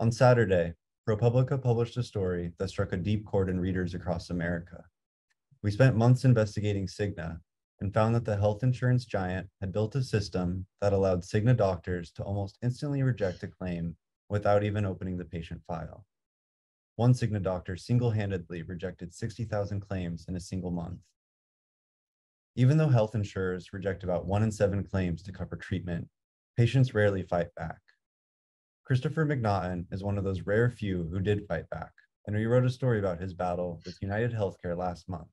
On Saturday, ProPublica published a story that struck a deep chord in readers across America. We spent months investigating Cigna and found that the health insurance giant had built a system that allowed Cigna doctors to almost instantly reject a claim without even opening the patient file. One Cigna doctor single-handedly rejected 60,000 claims in a single month. Even though health insurers reject about one in seven claims to cover treatment, patients rarely fight back. Christopher McNaughton is one of those rare few who did fight back, and we wrote a story about his battle with United Healthcare last month.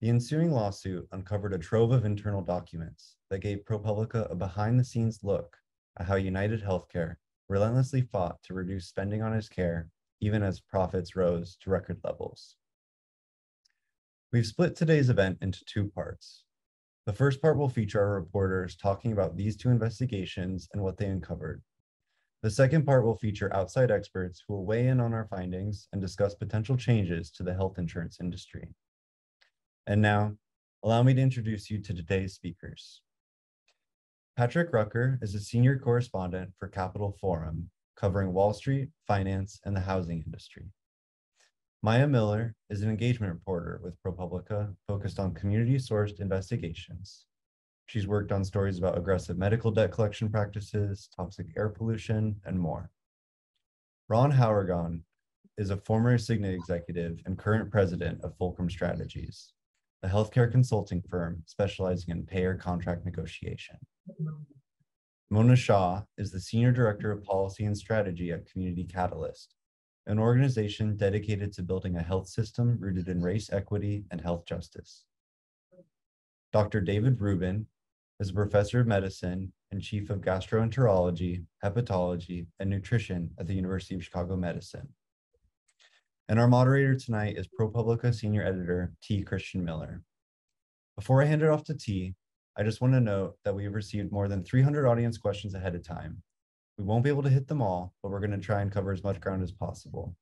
The ensuing lawsuit uncovered a trove of internal documents that gave ProPublica a behind the scenes look at how United Healthcare relentlessly fought to reduce spending on his care, even as profits rose to record levels. We've split today's event into two parts. The first part will feature our reporters talking about these two investigations and what they uncovered. The second part will feature outside experts who will weigh in on our findings and discuss potential changes to the health insurance industry. And now, allow me to introduce you to today's speakers. Patrick Rucker is a senior correspondent for Capitol Forum, covering Wall Street, finance, and the housing industry. Maya Miller is an engagement reporter with ProPublica focused on community-sourced investigations. She's worked on stories about aggressive medical debt collection practices, toxic air pollution, and more. Ron Howrigon is a former Cigna executive and current president of Fulcrum Strategies a healthcare consulting firm specializing in payer contract negotiation. Mona Shah is the Senior Director of Policy and Strategy at Community Catalyst, an organization dedicated to building a health system rooted in race equity and health justice. Dr. David Rubin is a professor of medicine and chief of gastroenterology, hepatology, and nutrition at the University of Chicago Medicine. And our moderator tonight is ProPublica Senior Editor T. Christian Miller. Before I hand it off to T, I just want to note that we have received more than 300 audience questions ahead of time. We won't be able to hit them all, but we're going to try and cover as much ground as possible.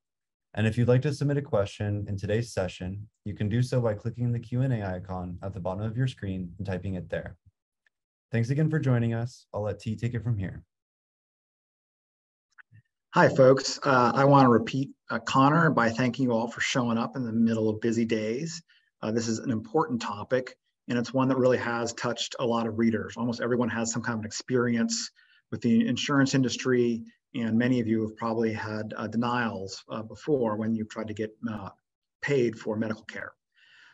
And if you'd like to submit a question in today's session, you can do so by clicking the Q&A icon at the bottom of your screen and typing it there. Thanks again for joining us. I'll let T take it from here. Hi, folks. Uh, I want to repeat uh, Connor by thanking you all for showing up in the middle of busy days. Uh, this is an important topic, and it's one that really has touched a lot of readers. Almost everyone has some kind of experience with the insurance industry, and many of you have probably had uh, denials uh, before when you've tried to get uh, paid for medical care.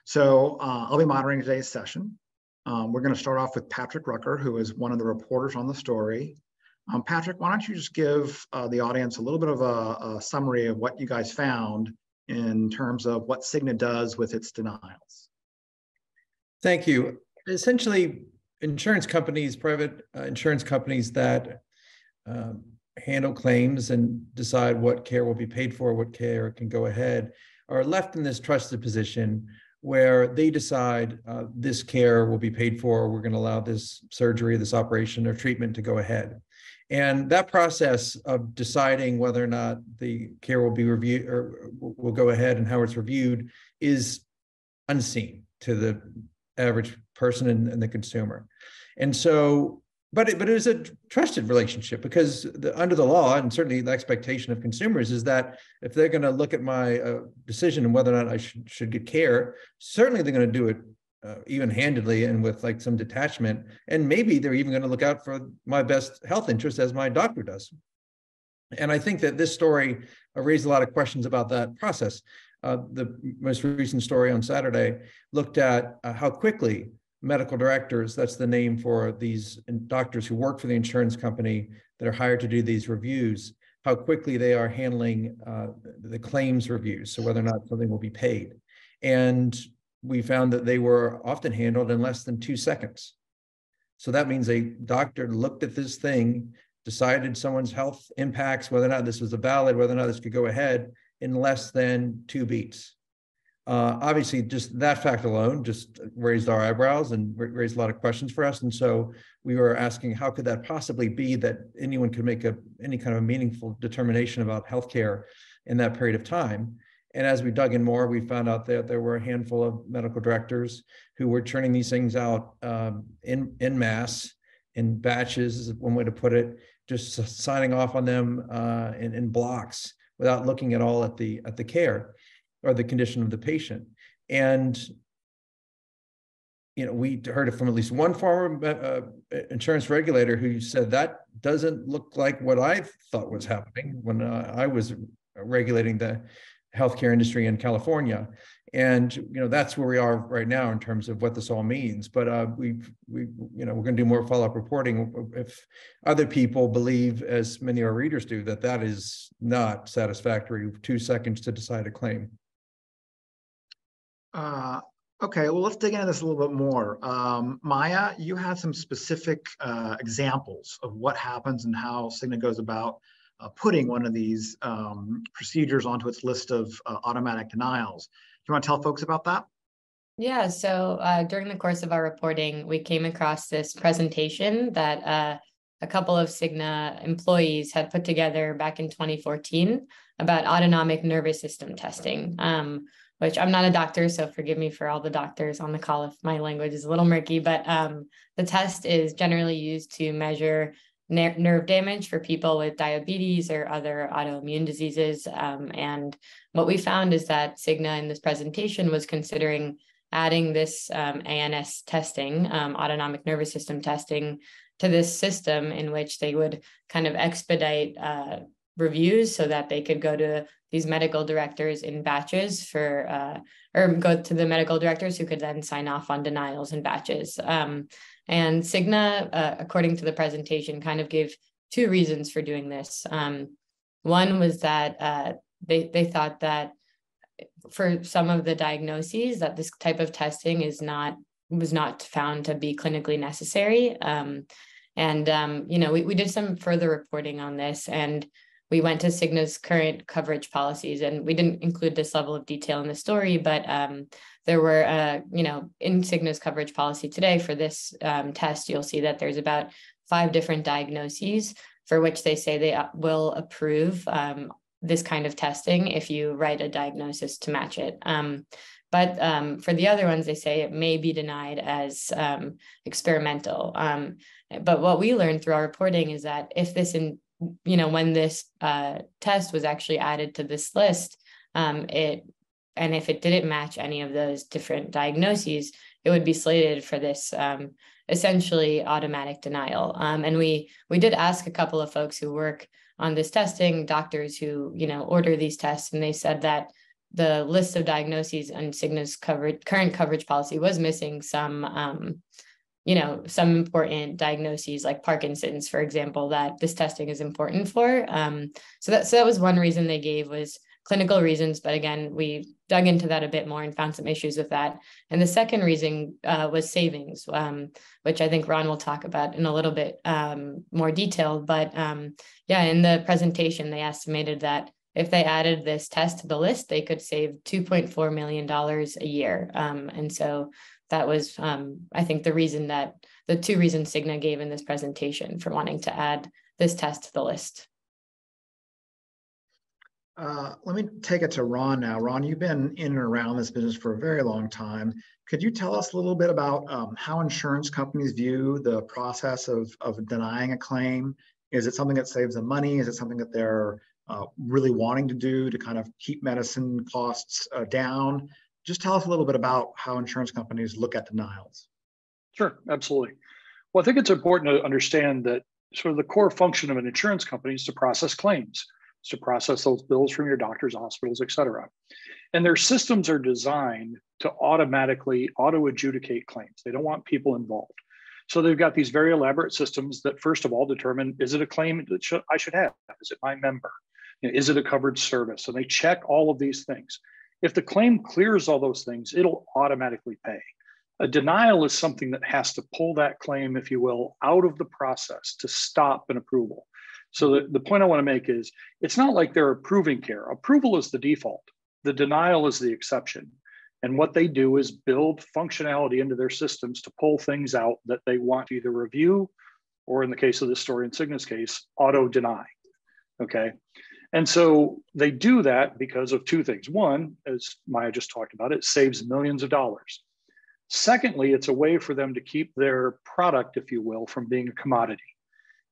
So I'll be moderating today's session. Um, we're going to start off with Patrick Rucker, who is one of the reporters on the story. Um, Patrick, why don't you just give uh, the audience a little bit of a, a, summary of what you guys found in terms of what Cigna does with its denials? Thank you. Essentially, insurance companies, private uh, insurance companies that um, handle claims and decide what care will be paid for, what care can go ahead, are left in this trusted position where they decide uh, this care will be paid for, we're going to allow this surgery, this operation or treatment to go ahead. And that process of deciding whether or not the care will be reviewed or will go ahead and how it's reviewed is unseen to the average person and, and the consumer. And so, but it, but it is a trusted relationship because the, under the law and certainly the expectation of consumers is that if they're going to look at my uh, decision and whether or not I should, should get care, certainly they're going to do it uh, even handedly and with like some detachment. And maybe they're even going to look out for my best health interest as my doctor does. And i think that this story uh, raised a lot of questions about that process. Uh, the most recent story on saturday looked at uh, how quickly medical directors that's the name for these doctors who work for the insurance company that are hired to do these reviews how quickly they are handling uh, the claims reviews so whether or not something will be paid and we found that they were often handled in less than two seconds. So that means a doctor looked at this thing, decided someone's health impacts, whether or not this was a valid, whether or not this could go ahead in less than two beats. Uh, obviously, just that fact alone just raised our eyebrows and raised a lot of questions for us. And so we were asking, how could that possibly be that anyone could make a any kind of a meaningful determination about healthcare in that period of time? And as we dug in more, we found out that there were a handful of medical directors who were churning these things out um, in, in mass, in batches, is one way to put it, just signing off on them uh, in, in blocks without looking at all at the at the care or the condition of the patient. And you know, we heard it from at least one former uh, insurance regulator who said that doesn't look like what I thought was happening when uh, I was regulating the healthcare industry in California. And you know that's where we are right now in terms of what this all means. But uh, we we you know we're going to do more follow up reporting if other people believe, as many of our readers do, that that is not satisfactory. Two seconds to decide a claim. Uh, okay, well, let's dig into this a little bit more. Um, Maya, you had some specific uh, examples of what happens and how Cigna goes about uh, putting one of these um, procedures onto its list of uh, automatic denials. Do you want to tell folks about that? Yeah, so uh, during the course of our reporting, we came across this presentation that a couple of Cigna employees had put together back in 2014 about autonomic nervous system testing. Um, which I'm not a doctor, so forgive me for all the doctors on the call if my language is a little murky, but um, the test is generally used to measure ner- nerve damage for people with diabetes or other autoimmune diseases. Um, and what we found is that Cigna in this presentation was considering adding this um, ANS testing, um, autonomic nervous system testing, to this system in which they would kind of expedite uh, reviews so that they could go to these medical directors in batches for uh, or go to the medical directors who could then sign off on denials in batches. Um, and cigna uh, according to the presentation kind of gave two reasons for doing this. Um, one was that uh, they, they thought that for some of the diagnoses that this type of testing is not was not found to be clinically necessary. Um, and um, you know we, we did some further reporting on this and we went to Cigna's current coverage policies, and we didn't include this level of detail in the story, but um, there were, uh, you know, in Cigna's coverage policy today for this um, test, you'll see that there's about five different diagnoses for which they say they uh, will approve um, this kind of testing if you write a diagnosis to match it. Um, but um, for the other ones, they say it may be denied as um, experimental. Um, but what we learned through our reporting is that if this in, you know, when this uh, test was actually added to this list, um, it and if it didn't match any of those different diagnoses, it would be slated for this um, essentially automatic denial. Um, and we we did ask a couple of folks who work on this testing, doctors who you know order these tests, and they said that the list of diagnoses and Cigna's coverage current coverage policy was missing some um, you know, some important diagnoses like Parkinson's, for example, that this testing is important for. Um, so that so that was one reason they gave was clinical reasons. But again, we dug into that a bit more and found some issues with that. And the second reason uh, was savings, um, which I think Ron will talk about in a little bit um, more detail. But um, yeah, in the presentation, they estimated that if they added this test to the list, they could save $2.4 million a year. Um, and so that was, um, I think, the reason that the two reasons Cigna gave in this presentation for wanting to add this test to the list. Uh, let me take it to Ron now. Ron, you've been in and around this business for a very long time. Could you tell us a little bit about um, how insurance companies view the process of, of denying a claim? Is it something that saves them money? Is it something that they're uh, really wanting to do to kind of keep medicine costs uh, down? Just tell us a little bit about how insurance companies look at denials. Sure, absolutely. Well, I think it's important to understand that sort of the core function of an insurance company is to process claims, to process those bills from your doctors, hospitals, et cetera. And their systems are designed to automatically auto adjudicate claims. They don't want people involved. So they've got these very elaborate systems that, first of all, determine is it a claim that I should have? Is it my member? Is it a covered service? And they check all of these things. If the claim clears all those things, it'll automatically pay. A denial is something that has to pull that claim, if you will, out of the process to stop an approval. So the, the point I want to make is it's not like they're approving care. Approval is the default. The denial is the exception. And what they do is build functionality into their systems to pull things out that they want to either review or in the case of this story in Cigna's case, auto deny. Okay. And so they do that because of two things. One, as Maya just talked about, it saves millions of dollars. Secondly, it's a way for them to keep their product, if you will, from being a commodity.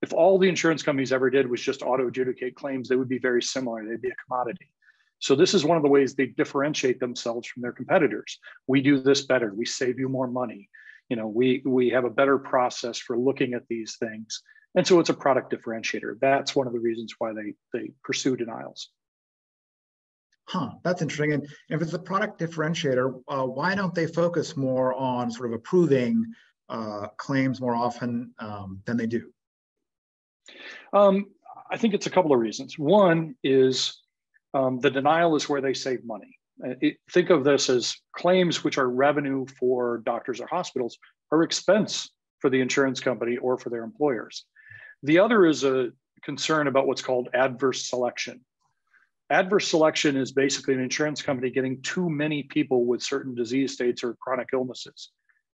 If all the insurance companies ever did was just auto adjudicate claims, they would be very similar. They'd be a commodity. So this is one of the ways they differentiate themselves from their competitors. We do this better. We save you more money. You know, we we have a better process for looking at these things. And so it's a product differentiator. That's one of the reasons why they they pursue denials. Huh, that's interesting. And if it's a product differentiator, uh, why don't they focus more on sort of approving uh, claims more often um, than they do? Um, I think it's a couple of reasons. One is um, the denial is where they save money. Uh, it, think of this as claims which are revenue for doctors or hospitals are expense for the insurance company or for their employers. The other is a concern about what's called adverse selection. Adverse selection is basically an insurance company getting too many people with certain disease states or chronic illnesses.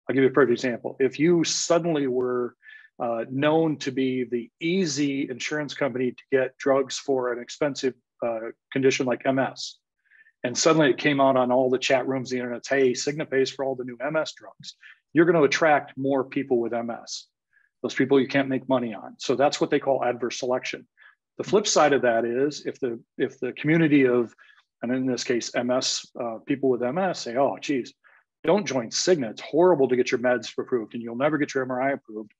I'll give you a perfect example. If you suddenly were uh, known to be the easy insurance company to get drugs for an expensive uh, condition like MS, and suddenly it came out on all the chat rooms, the internet, hey, Cigna pays for all the new MS drugs, you're going to attract more people with MS. Those people you can't make money on. So that's what they call adverse selection. The flip side of that is if the if the community of, and in this case, MS uh, people with MS say, oh, geez, don't join Cigna. It's horrible to get your meds approved, and you'll never get your MRI approved.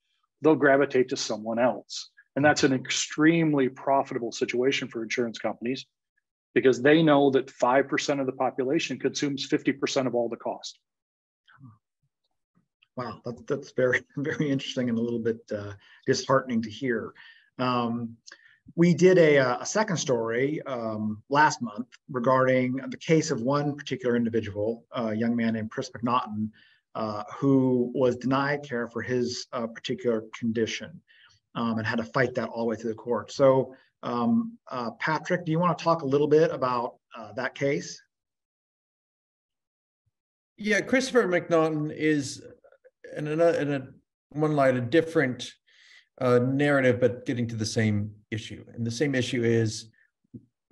They'll gravitate to someone else, and that's an extremely profitable situation for insurance companies because they know that five percent of the population consumes fifty percent of all the cost. Wow, that, that's very very interesting and a little bit uh, disheartening to hear. Um, we did a, uh, a second story um, last month regarding the case of one particular individual, a young man named Chris McNaughton, uh, who was denied care for his uh, particular condition um, and had to fight that all the way through the court. So, um, uh, Patrick, do you want to talk a little bit about uh, that case? Yeah, Christopher McNaughton is in a, in a one light a different uh, narrative, but getting to the same issue. And the same issue is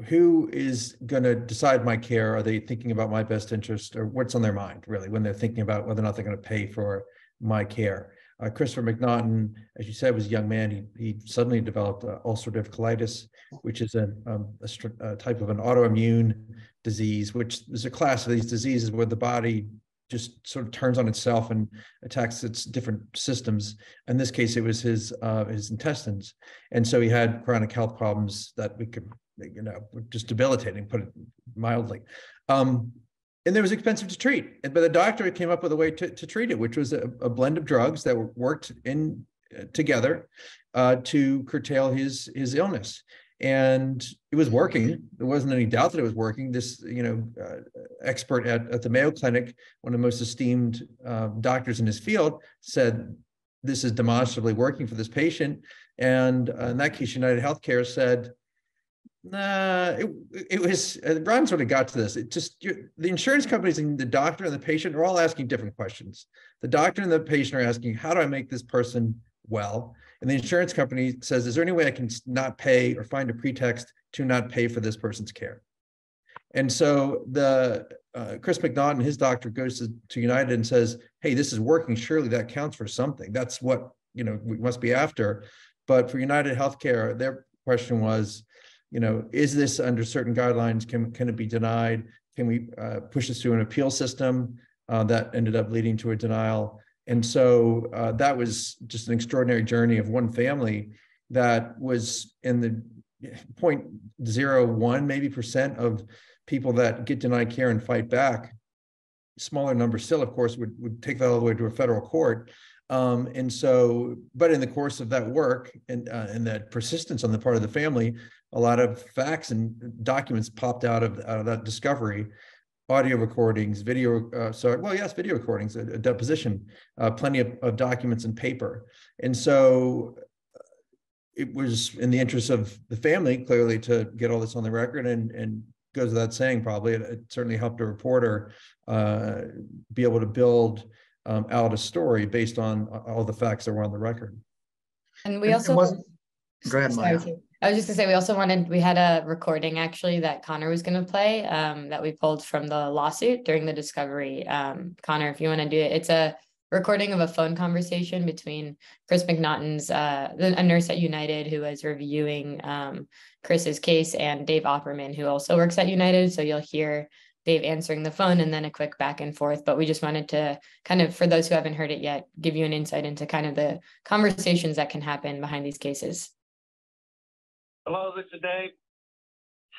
who is going to decide my care? Are they thinking about my best interest or what's on their mind, really, when they're thinking about whether or not they're going to pay for my care? Uh, Christopher McNaughton, as you said, was a young man. He, he suddenly developed uh, ulcerative colitis, which is a, um, a, a, type of an autoimmune disease, which is a class of these diseases where the body just sort of turns on itself and attacks its different systems. In this case, it was his uh, his intestines, and so he had chronic health problems that we could, you know, just debilitating, put it mildly. Um, and it was expensive to treat, but the doctor came up with a way to, to treat it, which was a, a blend of drugs that worked in uh, together uh, to curtail his his illness and it was working. There wasn't any doubt that it was working. This, you know, uh, expert at, at the Mayo Clinic, one of the most esteemed uh, doctors in his field, said this is demonstrably working for this patient. And uh, in that case, United Healthcare said, nah, it, it was, uh, Ron sort of got to this. It just, the insurance companies and the doctor and the patient are all asking different questions. The doctor and the patient are asking, how do I make this person well? And the insurance company says, is there any way I can not pay or find a pretext to not pay for this person's care? And so the uh, Chris McNaughton, his doctor goes to, to United and says, hey, this is working. Surely that counts for something. That's what, you know, we must be after. But for United Healthcare, their question was, you know, is this under certain guidelines? Can, can it be denied? Can we uh, push this through an appeal system? Uh, that ended up leading to a denial. And so uh, that was just an extraordinary journey of one family that was in the 0.01 maybe percent of people that get denied care and fight back. Smaller number still, of course, would, would take that all the way to a federal court. Um, and so, but in the course of that work and, uh, and that persistence on the part of the family, a lot of facts and documents popped out of, out of that discovery audio recordings, video, uh, sorry, well, yes, video recordings, a, a deposition, uh, plenty of, of, documents and paper. And so uh, it was in the interest of the family, clearly, to get all this on the record and, and goes without saying, probably, it, it certainly helped a reporter uh, be able to build um, out a story based on all the facts that were on the record. And we also. Go ahead, Maya. I was just gonna say we also wanted we had a recording actually that Connor was gonna play um, that we pulled from the lawsuit during the discovery. Um, Connor, if you want to do it, it's a recording of a phone conversation between Chris McNaughton's uh, a nurse at United who was reviewing um, Chris's case and Dave Opperman who also works at United. So you'll hear Dave answering the phone and then a quick back and forth. But we just wanted to kind of, for those who haven't heard it yet, give you an insight into kind of the conversations that can happen behind these cases. Hello, this is Dave.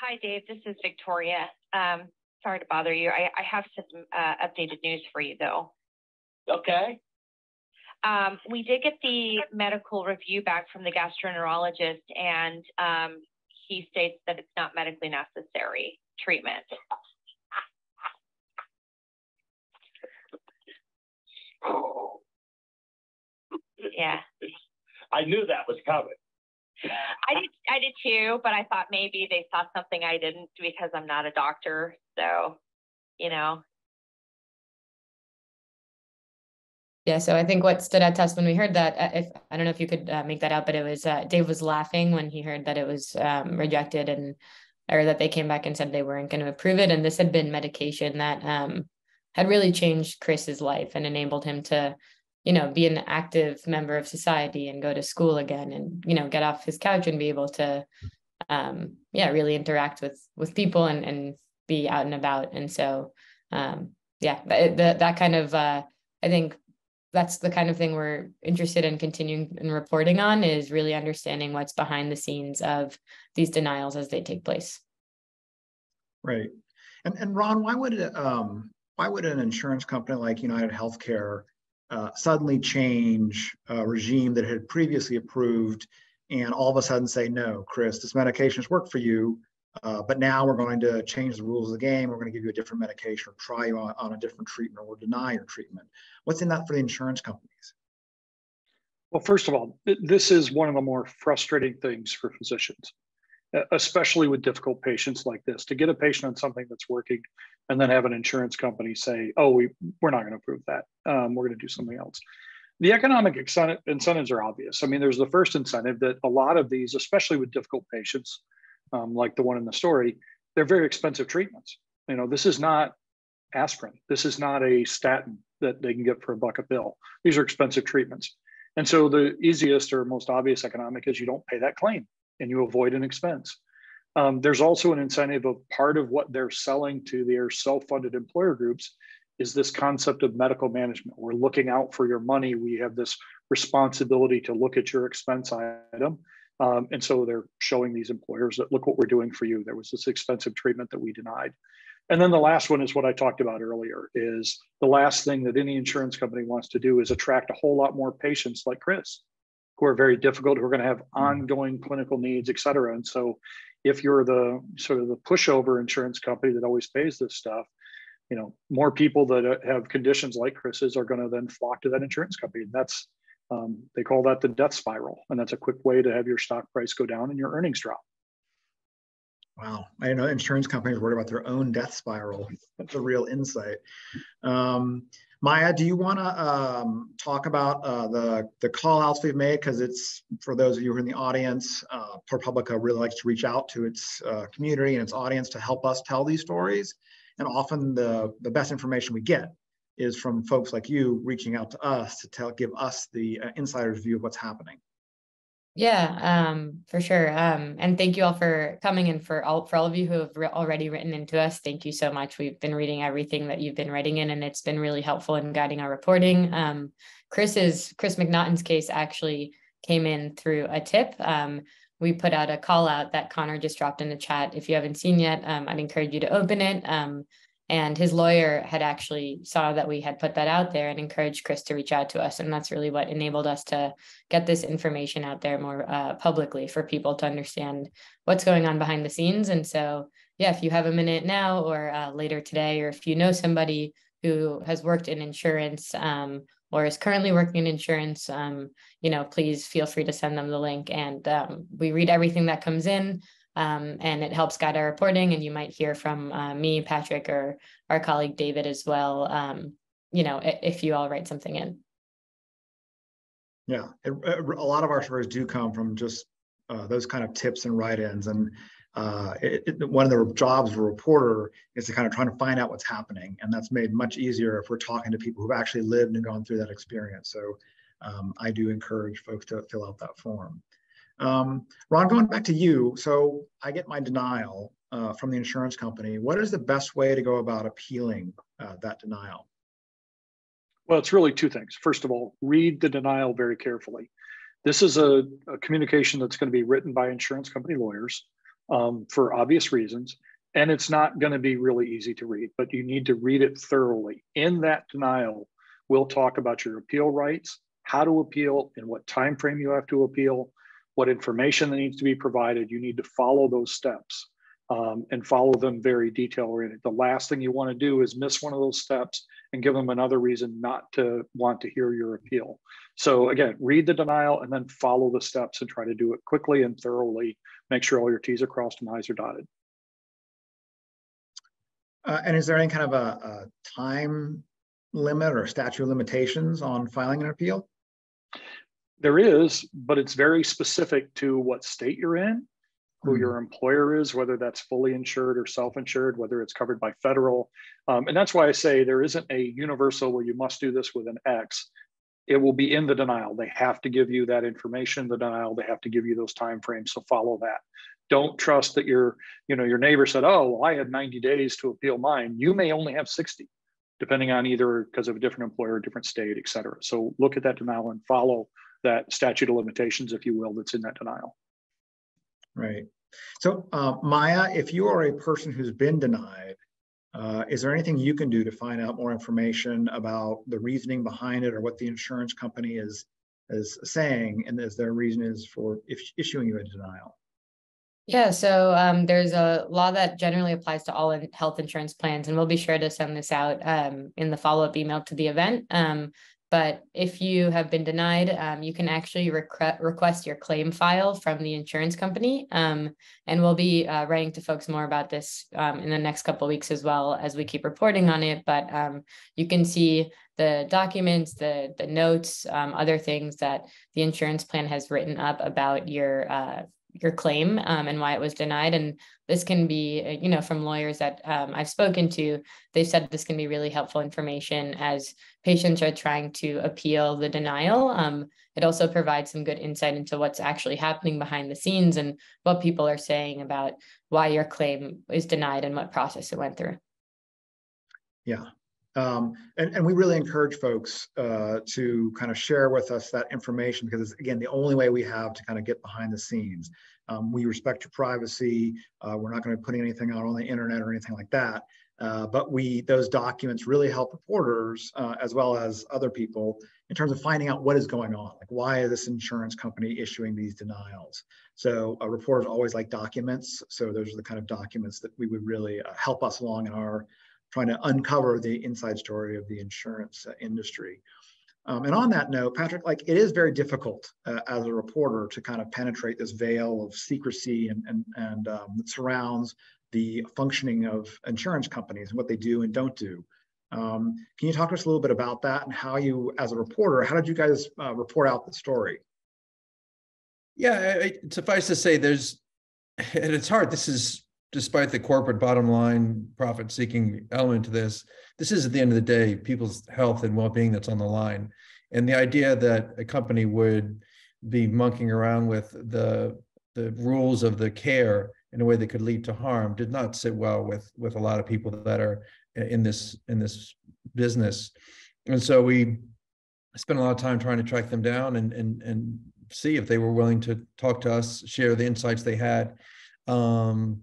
Hi, Dave. This is Victoria. Um, sorry to bother you. I, I have some uh, updated news for you, though. Okay. Um, we did get the medical review back from the gastroenterologist, and um, he states that it's not medically necessary treatment. Yeah. I knew that was coming. I did I did too, but I thought maybe they saw something I didn't because I'm not a doctor. So, you know. Yeah, so I think what stood out to us when we heard that, uh, if I don't know if you could uh, make that out, but it was uh, Dave was laughing when he heard that it was um, rejected and or that they came back and said they weren't going to approve it, and this had been medication that um, had really changed Chris's life and enabled him to you know be an active member of society and go to school again and you know get off his couch and be able to um yeah really interact with with people and and be out and about. And so um yeah that, that kind of uh i think that's the kind of thing we're interested in continuing and reporting on is really understanding what's behind the scenes of these denials as they take place. Right. And and ron why would um why would an insurance company like united healthcare uh, suddenly change a regime that had previously approved and all of a sudden say, no, Chris, this medication has worked for you, uh, but now we're going to change the rules of the game. We're going to give you a different medication or try you on, on a different treatment or deny your treatment. What's in that for the insurance companies? Well, first of all, this is one of the more frustrating things for physicians, especially with difficult patients like this. To get a patient on something that's working and then have an insurance company say, oh, we, we're not going to approve that. Um, we're going to do something else. The economic incentives are obvious. I mean, there's the first incentive that a lot of these, especially with difficult patients, um, like the one in the story, they're very expensive treatments. You know, this is not aspirin. This is not a statin that they can get for a buck a pill. These are expensive treatments. And so the easiest or most obvious economic is you don't pay that claim and you avoid an expense. Um, there's also an incentive of part of what they're selling to their self-funded employer groups is this concept of medical management. We're looking out for your money. We have this responsibility to look at your expense item. Um, and so they're showing these employers that look what we're doing for you. There was this expensive treatment that we denied. And then the last one is what I talked about earlier is the last thing that any insurance company wants to do is attract a whole lot more patients like Chris, who are very difficult, who are going to have mm-hmm. ongoing clinical needs, et cetera. And so if you're the sort of the pushover insurance company that always pays this stuff, you know, more people that uh, have conditions like Chris's are going to then flock to that insurance company. And that's, um, they call that the death spiral. And that's a quick way to have your stock price go down and your earnings drop. Wow. I know insurance companies worry about their own death spiral. That's a real insight. Um, Maya, do you want to um, talk about uh, the the call outs we've made? Because it's for those of you who are in the audience, uh, ProPublica really likes to reach out to its uh, community and its audience to help us tell these stories. And often the the best information we get is from folks like you reaching out to us to tell give us the uh, insider's view of what's happening. Yeah, um, for sure. Um, and thank you all for coming and for all for all of you who have re- already written into us. Thank you so much. We've been reading everything that you've been writing in, and it's been really helpful in guiding our reporting. Um, Chris's Chris McNaughton's case actually came in through a tip. Um, we put out a call out that Connor just dropped in the chat. If you haven't seen yet, um, I'd encourage you to open it. And his lawyer had actually saw that we had put that out there and encouraged Chris to reach out to us. And that's really what enabled us to get this information out there more uh, publicly for people to understand what's going on behind the scenes. And so, yeah, if you have a minute now or uh, later today, or if you know somebody who has worked in insurance um, or is currently working in insurance, um, you know, please feel free to send them the link. And um, we read everything that comes in um, and it helps guide our reporting. And you might hear from uh, me, Patrick, or our colleague David as well. Um, you know, if you all write something in. Yeah, it, it, a lot of our stories do come from just uh, those kind of tips and write-ins, and uh, it, it, one of the jobs of a reporter is to kind of try to find out what's happening. And that's made much easier if we're talking to people who've actually lived and gone through that experience. So um, I do encourage folks to fill out that form. Um, Ron, going back to you. So I get my denial uh, from the insurance company. What is the best way to go about appealing uh, that denial? Well, it's really two things. First of all, read the denial very carefully. This is a, a communication that's going to be written by insurance company lawyers um, for obvious reasons. And it's not going to be really easy to read, but you need to read it thoroughly. In that denial, we'll talk about your appeal rights, how to appeal, and what time frame you have to appeal, what information that needs to be provided. You need to follow those steps um, and follow them very detail oriented. The last thing you want to do is miss one of those steps and give them another reason not to want to hear your appeal. So again, read the denial and then follow the steps and try to do it quickly and thoroughly. Make sure all your T's are crossed and I's are dotted. Uh, and is there any kind of a, a time limit or statute of limitations on filing an appeal? There is, but it's very specific to what state you're in who Hmm. your employer is, whether that's fully insured or self-insured, whether it's covered by federal. Um, and that's why I say there isn't a universal where you must do this with an X. It will be in the denial. They have to give you that information, the denial, they have to give you those timeframes. So follow that. Don't trust that your, you know, your neighbor said, oh, well, I had 90 days to appeal mine. You may only have 60, depending on either because of a different employer, different state, et cetera. So look at that denial and follow that statute of limitations, if you will, that's in that denial. Right. So uh, Maya, if you are a person who's been denied, uh, is there anything you can do to find out more information about the reasoning behind it or what the insurance company is is saying and as their reason is for if issuing you a denial? Yeah, so um, there's a law that generally applies to all in health insurance plans, and we'll be sure to send this out um, in the follow-up email to the event. Um, but if you have been denied, um, you can actually requ- request your claim file from the insurance company. Um, and we'll be uh, writing to folks more about this um, in the next couple weeks as well as we keep reporting on it. But um, you can see the documents, the the notes, um, other things that the insurance plan has written up about your uh, your claim um, and why it was denied. And this can be, uh, you know, from lawyers that um, I've spoken to, they've said this can be really helpful information as patients are trying to appeal the denial. Um, it also provides some good insight into what's actually happening behind the scenes and what people are saying about why your claim is denied and what process it went through. Yeah. Um, and, and we really encourage folks uh, to kind of share with us that information because it's, again, the only way we have to kind of get behind the scenes. Um, we respect your privacy. Uh, we're not going to be putting anything out on the internet or anything like that. Uh, but we those documents really help reporters uh, as well as other people in terms of finding out what is going on. Like why is this insurance company issuing these denials? So uh, reporters always like documents. So those are the kind of documents that we would really uh, help us along in our trying to uncover the inside story of the insurance uh, industry. Um, and on that note, Patrick, like it is very difficult uh, as a reporter to kind of penetrate this veil of secrecy and, and, and um, that surrounds the functioning of insurance companies and what they do and don't do. Um, can you talk to us a little bit about that and how you, as a reporter, how did you guys uh, report out the story? Yeah, suffice to say, there's, and it's hard. This is despite the corporate bottom line profit seeking element to this, this is at the end of the day people's health and well being that's on the line. And the idea that a company would be monkeying around with the the rules of the care in a way that could lead to harm did not sit well with with a lot of people that are in this in this business. And so we spent a lot of time trying to track them down and and and see if they were willing to talk to us, share the insights they had. Um,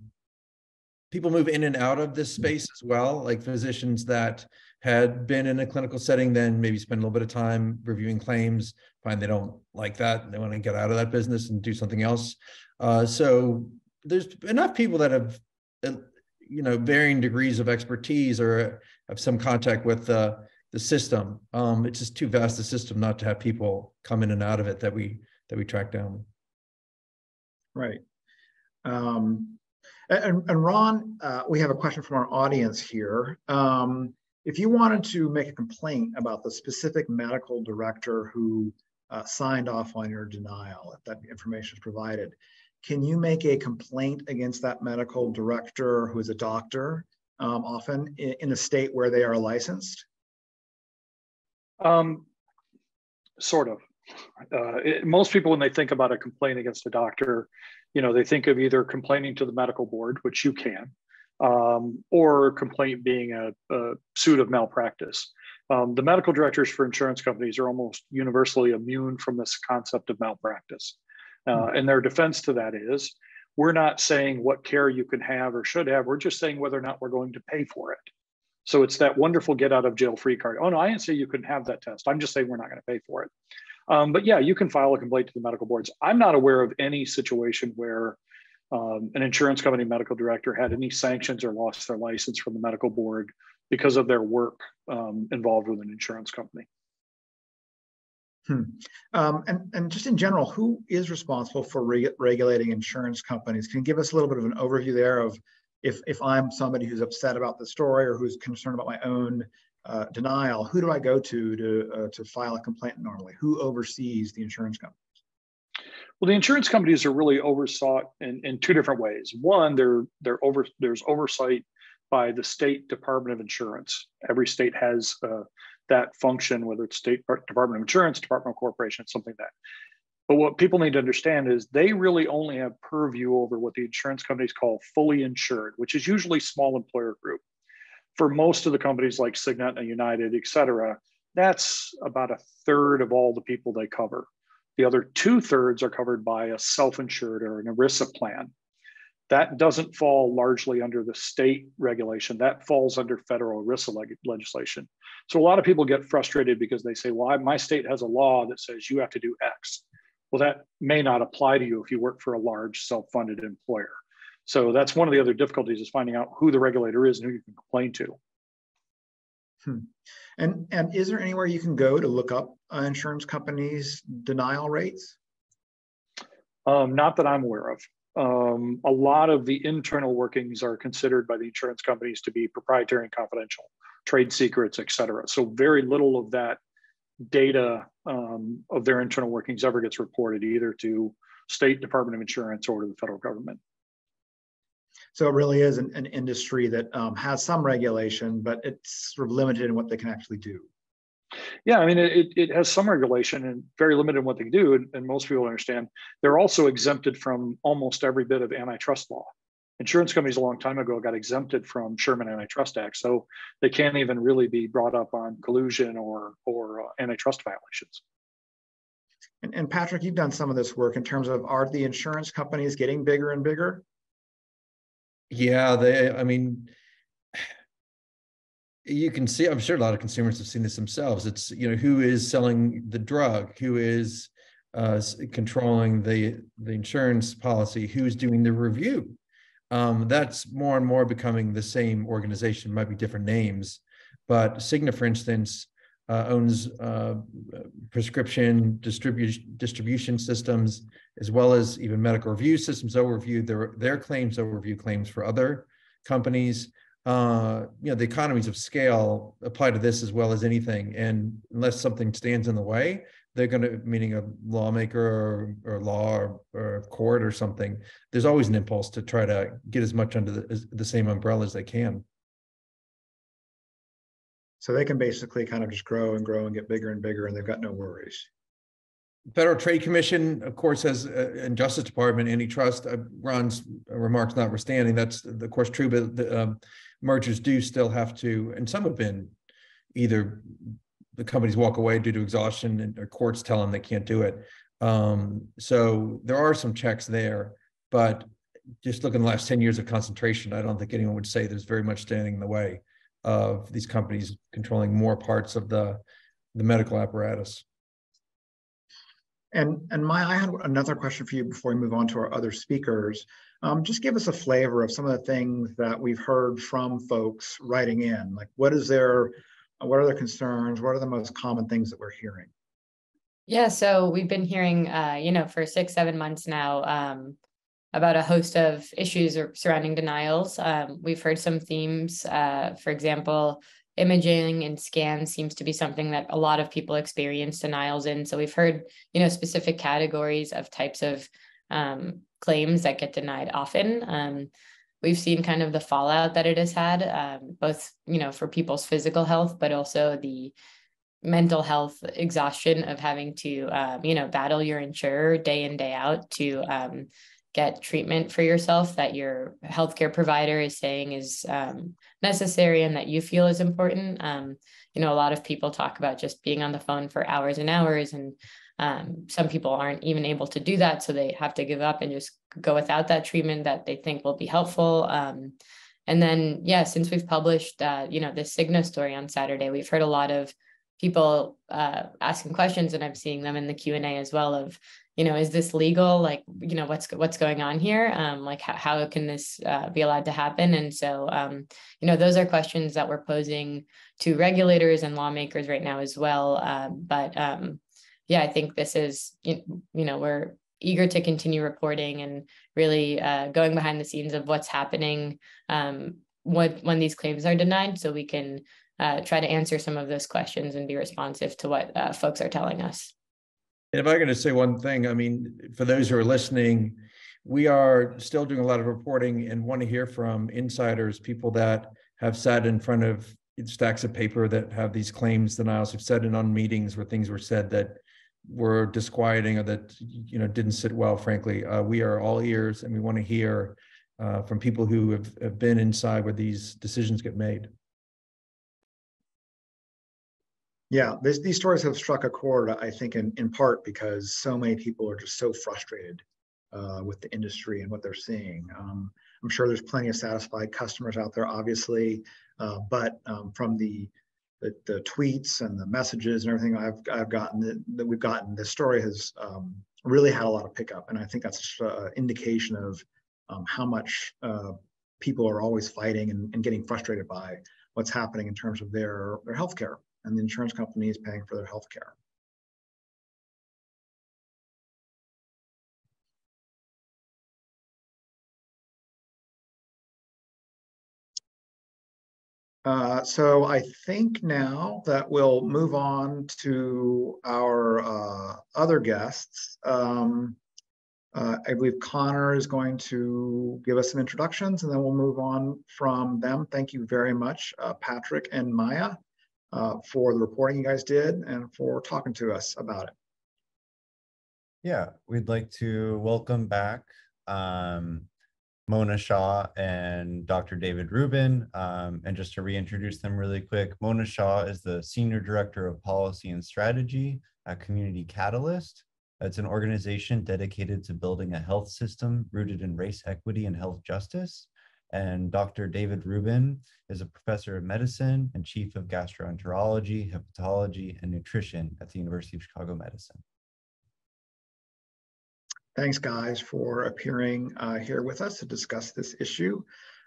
people move in and out of this space as well, like physicians that had been in a clinical setting, then maybe spend a little bit of time reviewing claims, find they don't like that, they want to get out of that business and do something else. Uh, so there's enough people that have, uh, you know, varying degrees of expertise or have some contact with the the system. Um, it's just too vast a system not to have people come in and out of it that we that we track down. Right. Um, and, and Ron, uh, we have a question from our audience here. Um, if you wanted to make a complaint about the specific medical director who uh, signed off on your denial, if that information is provided, can you make a complaint against that medical director who is a doctor, um, often in, in a state where they are licensed? Um, sort of. Uh, it, most people, when they think about a complaint against a doctor, you know, they think of either complaining to the medical board, which you can, um, or complaint being a, a suit of malpractice. Um, the medical directors for insurance companies are almost universally immune from this concept of malpractice. Uh, and their defense to that is we're not saying what care you can have or should have, we're just saying whether or not we're going to pay for it. So it's that wonderful get out of jail free card. Oh, no, I didn't say you couldn't have that test. I'm just saying we're not going to pay for it. Um, but yeah, you can file a complaint to the medical boards. I'm not aware of any situation where um, an insurance company medical director had any sanctions or lost their license from the medical board because of their work um, involved with an insurance company. Hmm. Um, and, and just in general, who is responsible for re regulating insurance companies? Can you give us a little bit of an overview there of if, if I'm somebody who's upset about the story or who's concerned about my own uh, denial, who do I go to to, uh, to file a complaint normally? Who oversees the insurance companies? Well, the insurance companies are really oversought in, in two different ways. One, they're, they're over, there's oversight by the state Department of Insurance. Every state has uh, that function, whether it's State Department of Insurance, Department of Corporation, something like that. But what people need to understand is they really only have purview over what the insurance companies call fully insured, which is usually small employer group. For most of the companies like Cigna, and United, et cetera, that's about a third of all the people they cover. The other two thirds are covered by a self insured or an ERISA plan. That doesn't fall largely under the state regulation. That falls under federal ERISA leg- legislation. So a lot of people get frustrated because they say, well, I, my state has a law that says you have to do X. Well, that may not apply to you if you work for a large self-funded employer. So that's one of the other difficulties is finding out who the regulator is and who you can complain to. Hmm. And, and is there anywhere you can go to look up uh, insurance companies' denial rates? Um, not that I'm aware of um, a lot of the internal workings are considered by the insurance companies to be proprietary and confidential, trade secrets, et cetera. So very little of that data um, of their internal workings ever gets reported either to state department of insurance or to the federal government. So it really is an, an industry that um, has some regulation, but it's sort of limited in what they can actually do. Yeah, I mean, it, it has some regulation and very limited in what they can do. And, and most people understand they're also exempted from almost every bit of antitrust law. Insurance companies a long time ago got exempted from Sherman Antitrust Act, so they can't even really be brought up on collusion or or uh, antitrust violations. And, and Patrick, you've done some of this work in terms of are the insurance companies getting bigger and bigger? Yeah, they. I mean, you can see i'm sure a lot of consumers have seen this themselves. It's you know who is selling the drug? Who is uh, controlling the the insurance policy? Who's doing the review? Um, that's more and more becoming the same organization might be different names but cigna for instance uh, owns uh, prescription distribution distribution systems as well as even medical review systems overview their their claims overview claims for other companies uh, you know, the economies of scale apply to this as well as anything. And unless something stands in the way, they're going to, meaning a lawmaker or, law or, court or something, there's always an impulse to try to get as much under the same umbrella as they can. So they can basically kind of just grow and grow and get bigger and bigger, and they've got no worries. Federal Trade Commission, of course, has uh, and Justice Department antitrust. Uh, Ron's remarks notwithstanding, that's of course true, but the, um, mergers do still have to, and some have been either the companies walk away due to exhaustion and or courts tell them they can't do it. Um, so there are some checks there, but just look in the last 10 years of concentration, I don't think anyone would say there's very much standing in the way of these companies controlling more parts of the, the medical apparatus. And, and Maya, I had another question for you before we move on to our other speakers. Um, just give us a flavor of some of the things that we've heard from folks writing in. Like, what is their, what are their concerns? What are the most common things that we're hearing? Yeah, so we've been hearing, uh, you know, for six, seven months now um, about a host of issues surrounding denials. Um, we've heard some themes, uh, for example, imaging and scans seems to be something that a lot of people experience denials in. So we've heard, you know, specific categories of types of um, claims that get denied often. Um, we've seen kind of the fallout that it has had, um, both you know for people's physical health, but also the mental health exhaustion of having to um, you know battle your insurer day in day out to um, get treatment for yourself that your healthcare provider is saying is um, necessary and that you feel is important. Um, you know, a lot of people talk about just being on the phone for hours and hours, and um, some people aren't even able to do that, so they have to give up and just go without that treatment that they think will be helpful. Um, and then, yeah, since we've published, uh, you know, this Cigna story on Saturday, we've heard a lot of people uh, asking questions, and I'm seeing them in the Q and A as well. Of you know, is this legal? Like, you know, what's what's going on here? Um, like, how, how can this uh, be allowed to happen? And so, um, you know, those are questions that we're posing to regulators and lawmakers right now as well. Um, but um, yeah, I think this is, you, you know, we're eager to continue reporting and really uh, going behind the scenes of what's happening um, when when these claims are denied, so we can uh, try to answer some of those questions and be responsive to what uh, folks are telling us. And if I can just say one thing, I mean, for those who are listening, we are still doing a lot of reporting and want to hear from insiders, people that have sat in front of stacks of paper that have these claims denials, who've sat in on meetings where things were said that were disquieting or that you know didn't sit well. Frankly, uh, we are all ears, and we want to hear uh, from people who have, have been inside where these decisions get made. Yeah, this, these stories have struck a chord, I think, in, in part because so many people are just so frustrated uh, with the industry and what they're seeing. Um, I'm sure there's plenty of satisfied customers out there, obviously, uh, but um, from the, the, the tweets and the messages and everything I've I've gotten that, that we've gotten, this story has um, really had a lot of pickup, and I think that's an indication of um, how much uh, people are always fighting and, and getting frustrated by what's happening in terms of their their healthcare and the insurance company is paying for their health care. Uh, so I think now that we'll move on to our uh, other guests. Um, uh, I believe Connor is going to give us some introductions and then we'll move on from them. Thank you very much, uh, Patrick and Maya uh, for the reporting you guys did and for talking to us about it. Yeah, we'd like to welcome back um, Mona Shah and Dr. David Rubin. Um, and just to reintroduce them really quick, Mona Shah is the Senior Director of Policy and Strategy at Community Catalyst. It's an organization dedicated to building a health system rooted in race equity and health justice. And Dr. David Rubin is a professor of medicine and chief of gastroenterology, hepatology, and nutrition at the University of Chicago Medicine. Thanks, guys, for appearing uh, here with us to discuss this issue.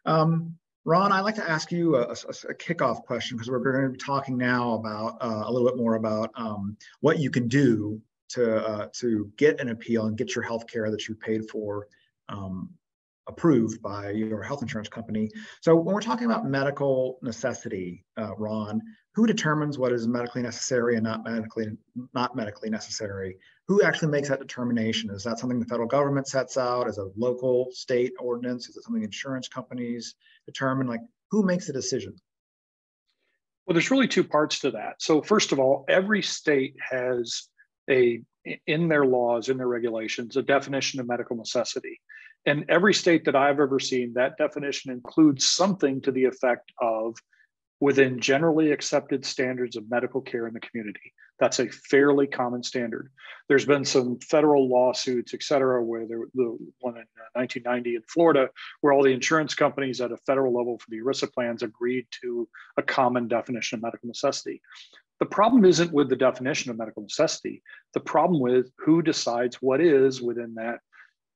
Um, Ron, I'd like to ask you a, a, a kickoff question because we're going to be talking now about uh, a little bit more about um, what you can do to uh, to get an appeal and get your health care that you paid for um, approved by your health insurance company. So when we're talking about medical necessity, uh, Ron, who determines what is medically necessary and not medically not medically necessary? Who actually makes that determination? Is that something the federal government sets out as a local state ordinance? Is it something insurance companies determine? Like who makes the decision? Well, there's really two parts to that. So first of all, every state has a in their laws, in their regulations, a definition of medical necessity. And every state that I've ever seen, that definition includes something to the effect of within generally accepted standards of medical care in the community. That's a fairly common standard. There's been some federal lawsuits, et cetera, where there, the one in 1990 uh, in Florida, where all the insurance companies at a federal level for the ERISA plans agreed to a common definition of medical necessity. The problem isn't with the definition of medical necessity. The problem with who decides what is within that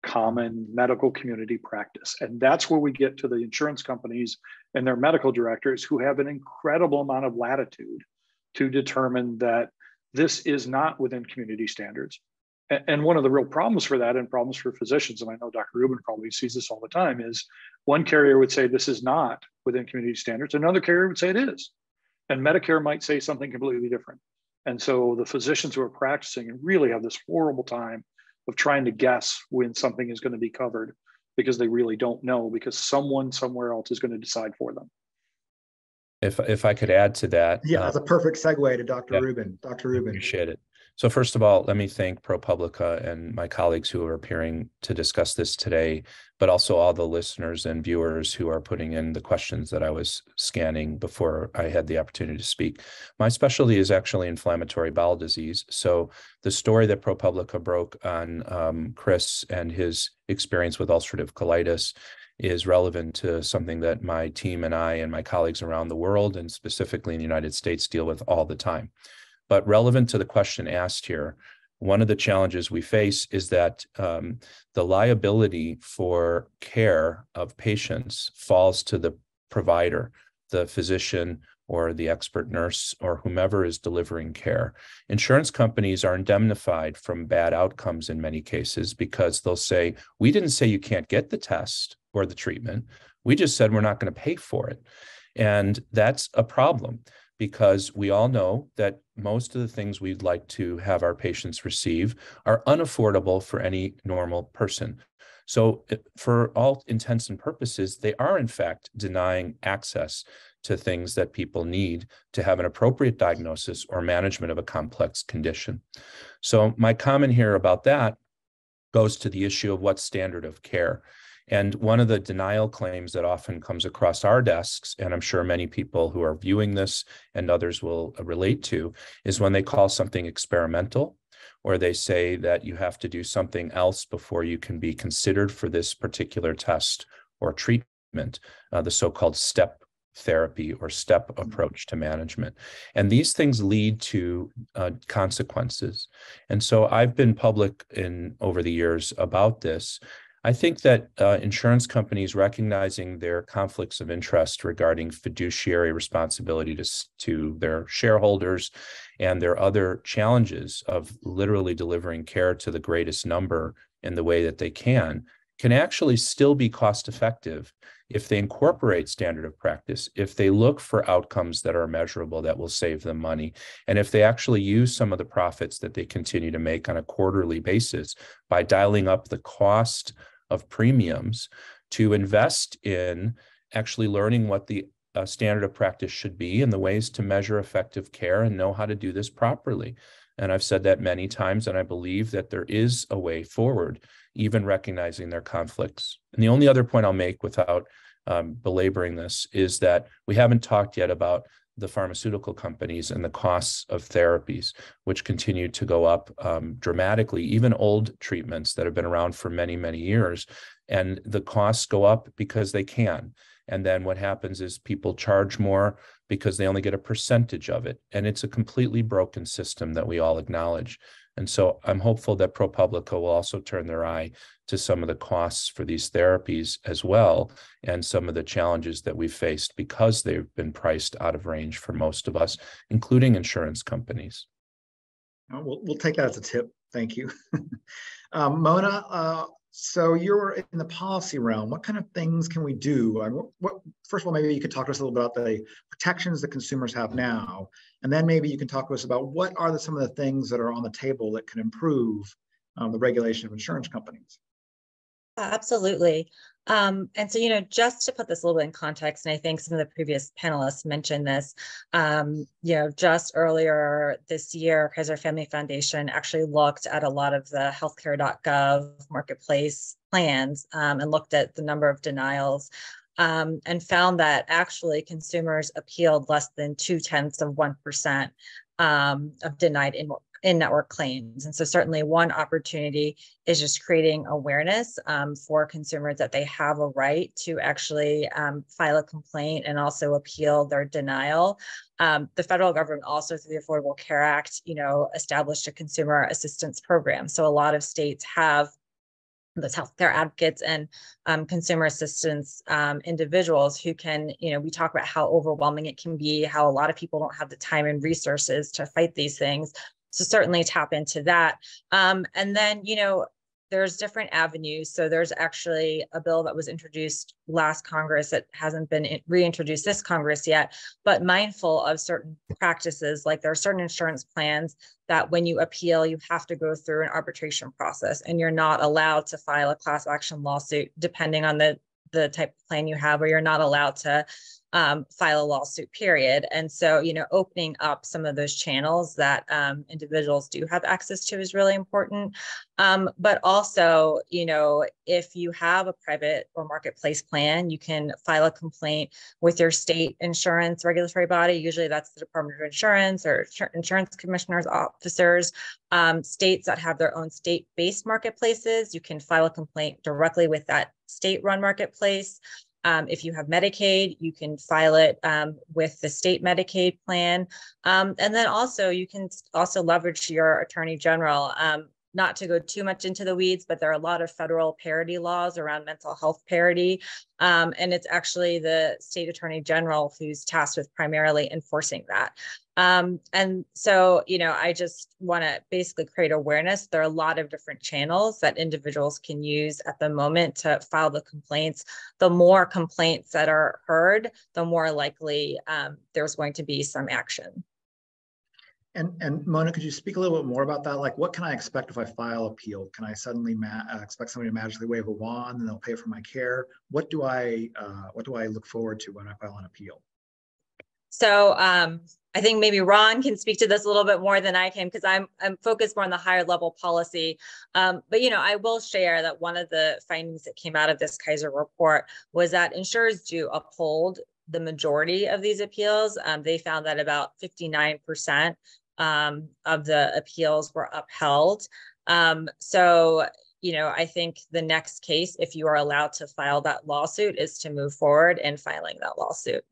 common medical community practice. And that's where we get to the insurance companies and their medical directors who have an incredible amount of latitude to determine that this is not within community standards. And one of the real problems for that and problems for physicians, and I know Dr. Rubin probably sees this all the time, is one carrier would say this is not within community standards, another carrier would say it is. And Medicare might say something completely different. And so the physicians who are practicing and really have this horrible time of trying to guess when something is going to be covered because they really don't know because someone somewhere else is going to decide for them. If if I could add to that, Yeah, uh, that's a perfect segue to Dr. yeah. Rubin. Dr. I Rubin. Appreciate it. So first of all, let me thank ProPublica and my colleagues who are appearing to discuss this today, but also all the listeners and viewers who are putting in the questions that I was scanning before I had the opportunity to speak. My specialty is actually inflammatory bowel disease. So the story that ProPublica broke on um, Chris and his experience with ulcerative colitis is relevant to something that my team and I and my colleagues around the world and specifically in the United States deal with all the time. But relevant to the question asked here, one of the challenges we face is that um, the liability for care of patients falls to the provider, the physician, or the expert nurse, or whomever is delivering care. Insurance companies are indemnified from bad outcomes in many cases because they'll say, We didn't say you can't get the test or the treatment. We just said we're not going to pay for it. And that's a problem because we all know that most of the things we'd like to have our patients receive are unaffordable for any normal person. So, for all intents and purposes, they are in fact denying access to things that people need to have an appropriate diagnosis or management of a complex condition. So, my comment here about that goes to the issue of what standard of care. And one of the denial claims that often comes across our desks, and I'm sure many people who are viewing this and others will uh, relate to, is when they call something experimental, or they say that you have to do something else before you can be considered for this particular test or treatment, uh, the so called step therapy or step approach to management. And these things lead to uh, consequences. And so I've been public in over the years about this. I think that uh, insurance companies recognizing their conflicts of interest regarding fiduciary responsibility to, to their shareholders and their other challenges of literally delivering care to the greatest number in the way that they can can actually still be cost effective if they incorporate standard of practice, if they look for outcomes that are measurable that will save them money, and if they actually use some of the profits that they continue to make on a quarterly basis by dialing up the cost of premiums to invest in actually learning what the uh, standard of practice should be and the ways to measure effective care and know how to do this properly. And I've said that many times, and I believe that there is a way forward, even recognizing their conflicts. And the only other point I'll make without um, belaboring this is that we haven't talked yet about the pharmaceutical companies and the costs of therapies, which continue to go up um, dramatically, even old treatments that have been around for many, many years. And the costs go up because they can. And then what happens is people charge more because they only get a percentage of it. And it's a completely broken system that we all acknowledge. And so I'm hopeful that ProPublica will also turn their eye to some of the costs for these therapies as well, and some of the challenges that we've faced because they've been priced out of range for most of us, including insurance companies. We'll, we'll take that as a tip. Thank you. Um, Mona, uh, so you're in the policy realm. What kind of things can we do? And what, what, first of all, maybe you could talk to us a little about the protections that consumers have now. And then maybe you can talk to us about what are the, some of the things that are on the table that can improve um, the regulation of insurance companies. Uh, Absolutely. Um, and so, you know, just to put this a little bit in context, and I think some of the previous panelists mentioned this, um, you know, just earlier this year, Kaiser Family Foundation actually looked at a lot of the healthcare.gov marketplace plans um, and looked at the number of denials um, and found that actually consumers appealed less than two tenths of 1% um, of denied in in-network claims. And so certainly one opportunity is just creating awareness um, for consumers that they have a right to actually um, file a complaint and also appeal their denial. Um, the federal government also through the Affordable Care Act, you know, established a consumer assistance program. So a lot of states have those healthcare advocates and um, consumer assistance um, individuals who can, you know, we talk about how overwhelming it can be, how a lot of people don't have the time and resources to fight these things. So certainly tap into that. Um, and then, you know, there's different avenues. So there's actually a bill that was introduced last Congress that hasn't been reintroduced this Congress yet, but mindful of certain practices, like there are certain insurance plans that when you appeal, you have to go through an arbitration process and you're not allowed to file a class action lawsuit depending on the the type of plan you have, or you're not allowed to um, file a lawsuit, period. And so, you know, opening up some of those channels that um, individuals do have access to is really important. Um, but also, you know, if you have a private or marketplace plan, you can file a complaint with your state insurance regulatory body. Usually that's the Department of Insurance or insurance commissioners officers. Um, states that have their own state-based marketplaces, you can file a complaint directly with that state-run marketplace. Um, if you have Medicaid, you can file it um, with the state Medicaid plan. Um, and then also you can also leverage your attorney general. Um, not to go too much into the weeds, but there are a lot of federal parity laws around mental health parity. Um, and it's actually the state attorney general who's tasked with primarily enforcing that. Um, and so, you know, I just want to basically create awareness. There are a lot of different channels that individuals can use at the moment to file the complaints. The more complaints that are heard, the more likely um, there's going to be some action. And, and Mona, could you speak a little bit more about that? Like, what can I expect if I file appeal? Can I suddenly uh, expect somebody to magically wave a wand and they'll pay for my care? What do I, uh, what do I look forward to when I file an appeal? So um, I think maybe Ron can speak to this a little bit more than I can because I'm I'm focused more on the higher level policy. Um, but you know, I will share that one of the findings that came out of this Kaiser report was that insurers do uphold the majority of these appeals. Um, they found that about 59% um, of the appeals were upheld. Um, so, you know, I think the next case, if you are allowed to file that lawsuit, is to move forward in filing that lawsuit.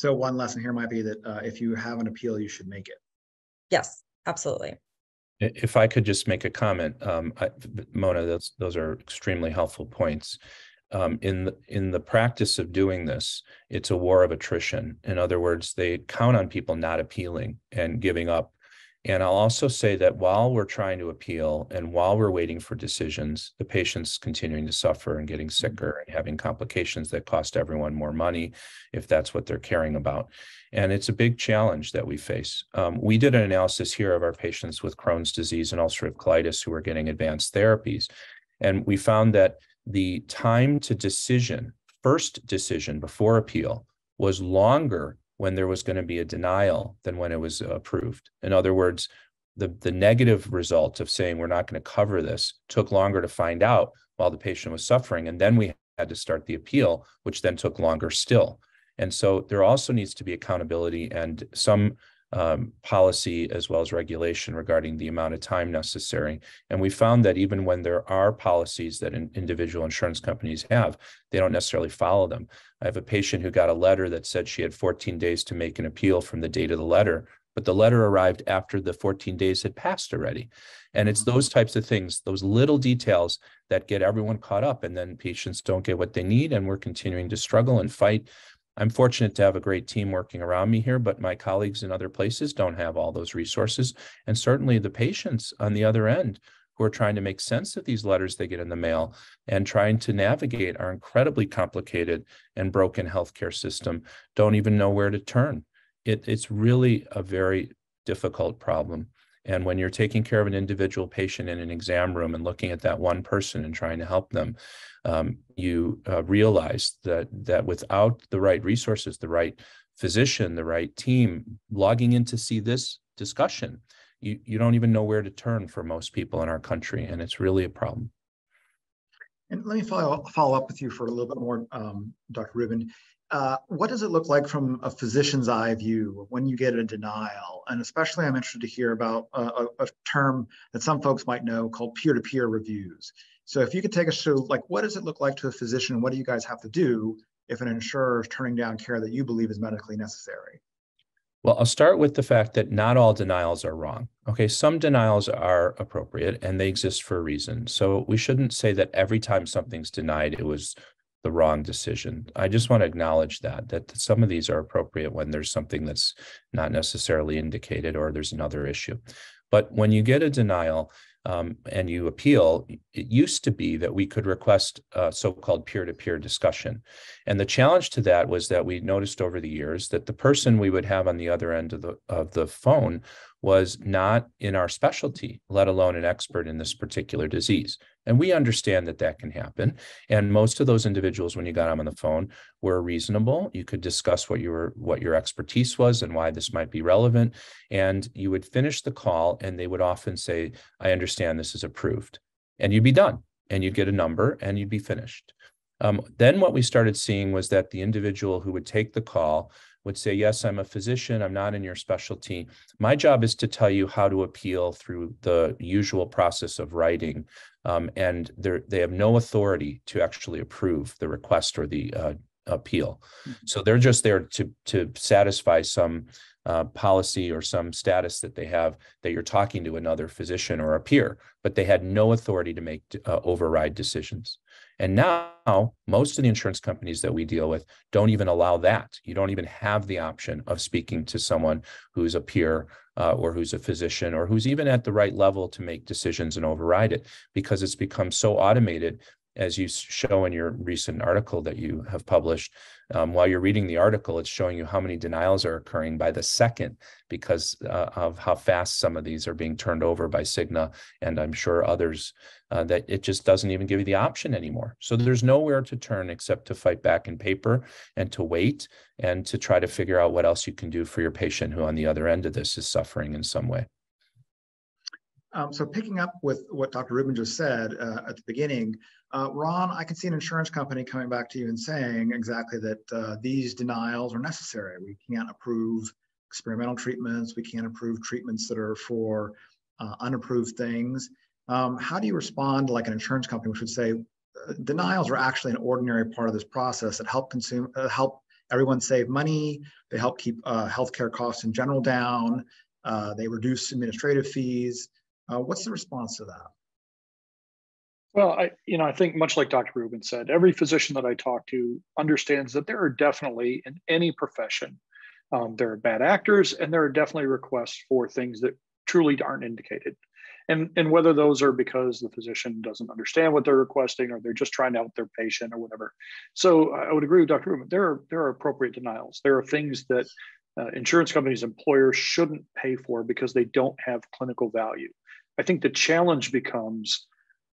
So one lesson here might be that uh, if you have an appeal, you should make it. Yes, absolutely. If I could just make a comment, um, I, Mona, those those are extremely helpful points um, in the, in the practice of doing this, it's a war of attrition. In other words, they count on people not appealing and giving up. And I'll also say that while we're trying to appeal and while we're waiting for decisions, the patient's continuing to suffer and getting sicker and having complications that cost everyone more money if that's what they're caring about. And it's a big challenge that we face. Um, we did an analysis here of our patients with Crohn's disease and ulcerative colitis who are getting advanced therapies. And we found that the time to decision, first decision before appeal, was longer when there was going to be a denial than when it was approved. In other words, the, the negative result of saying we're not going to cover this took longer to find out while the patient was suffering. And then we had to start the appeal, which then took longer still. And so there also needs to be accountability and some um, policy as well as regulation regarding the amount of time necessary. And we found that even when there are policies that in, individual insurance companies have, they don't necessarily follow them. I have a patient who got a letter that said she had 14 days to make an appeal from the date of the letter, but the letter arrived after the 14 days had passed already. And it's those types of things, those little details that get everyone caught up, and then patients don't get what they need, and we're continuing to struggle and fight I'm fortunate to have a great team working around me here, but my colleagues in other places don't have all those resources. And certainly the patients on the other end who are trying to make sense of these letters they get in the mail and trying to navigate our incredibly complicated and broken healthcare system don't even know where to turn. It, it's really a very difficult problem. And when you're taking care of an individual patient in an exam room and looking at that one person and trying to help them, um, you uh, realize that that without the right resources, the right physician, the right team logging in to see this discussion, you, you don't even know where to turn for most people in our country. And it's really a problem. And let me follow, follow up with you for a little bit more, um, Dr. Rubin. Uh, what does it look like from a physician's eye view when you get a denial? And especially, I'm interested to hear about a, a term that some folks might know called peer-to-peer reviews. So if you could take us through, like, what does it look like to a physician? What do you guys have to do if an insurer is turning down care that you believe is medically necessary? Well, I'll start with the fact that not all denials are wrong. Okay, some denials are appropriate and they exist for a reason. So we shouldn't say that every time something's denied, it was the wrong decision. I just want to acknowledge that that some of these are appropriate when there's something that's not necessarily indicated or there's another issue. But when you get a denial, um, and you appeal, it used to be that we could request a so-called peer-to-peer discussion. And the challenge to that was that we noticed over the years that the person we would have on the other end of the of the phone was not in our specialty, let alone an expert in this particular disease. And we understand that that can happen. And most of those individuals, when you got them on the phone, were reasonable. You could discuss what your what your expertise was and why this might be relevant. And you would finish the call, and they would often say, "I understand this is approved," and you'd be done, and you'd get a number, and you'd be finished. Um, then what we started seeing was that the individual who would take the call would say, Yes, I'm a physician, I'm not in your specialty. My job is to tell you how to appeal through the usual process of writing. Um, and they have no authority to actually approve the request or the uh, appeal. Mm-hmm. So they're just there to, to satisfy some uh, policy or some status that they have that you're talking to another physician or a peer, but they had no authority to make uh, override decisions. And now, most of the insurance companies that we deal with don't even allow that. You don't even have the option of speaking to someone who's a peer uh, or who's a physician or who's even at the right level to make decisions and override it because it's become so automated as you show in your recent article that you have published, um, while you're reading the article, it's showing you how many denials are occurring by the second because uh, of how fast some of these are being turned over by Cigna, and I'm sure others, uh, that it just doesn't even give you the option anymore. So there's nowhere to turn except to fight back in paper and to wait and to try to figure out what else you can do for your patient who on the other end of this is suffering in some way. Um, so picking up with what Dr. Rubin just said uh, at the beginning, uh, Ron, I can see an insurance company coming back to you and saying exactly that uh, these denials are necessary. We can't approve experimental treatments. We can't approve treatments that are for uh, unapproved things. Um, how do you respond to like an insurance company which would say uh, denials are actually an ordinary part of this process that help consume uh, help everyone save money. They help keep healthcare costs in general down. they reduce administrative fees. Uh, what's the response to that? Well, I, you know, I think much like Dr. Rubin said, every physician that I talk to understands that there are definitely in any profession, um, there are bad actors, and there are definitely requests for things that truly aren't indicated. And, and whether those are because the physician doesn't understand what they're requesting or they're just trying to help their patient or whatever. So I would agree with Dr. Rubin. There are there are appropriate denials. There are things that uh, insurance companies, employers shouldn't pay for because they don't have clinical value. I think the challenge becomes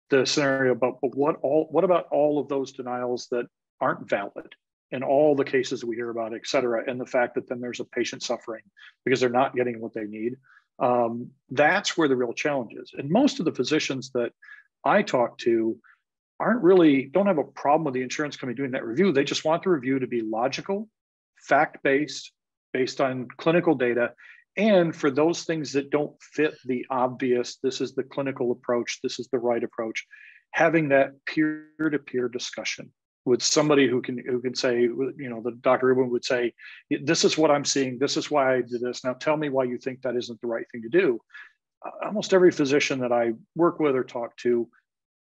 the scenario about but what all what about all of those denials that aren't valid in all the cases we hear about, et cetera, and the fact that then there's a patient suffering because they're not getting what they need. Um, that's where the real challenge is. And most of the physicians that I talk to aren't really don't have a problem with the insurance company doing that review. They just want the review to be logical, fact based, based on clinical data, and for those things that don't fit the obvious, this is the clinical approach, this is the right approach, having that peer-to-peer discussion with somebody who can who can say, you know, the Dr. Rubin would say, this is what I'm seeing, this is why I did this. Now tell me why you think that isn't the right thing to do. Almost every physician that I work with or talk to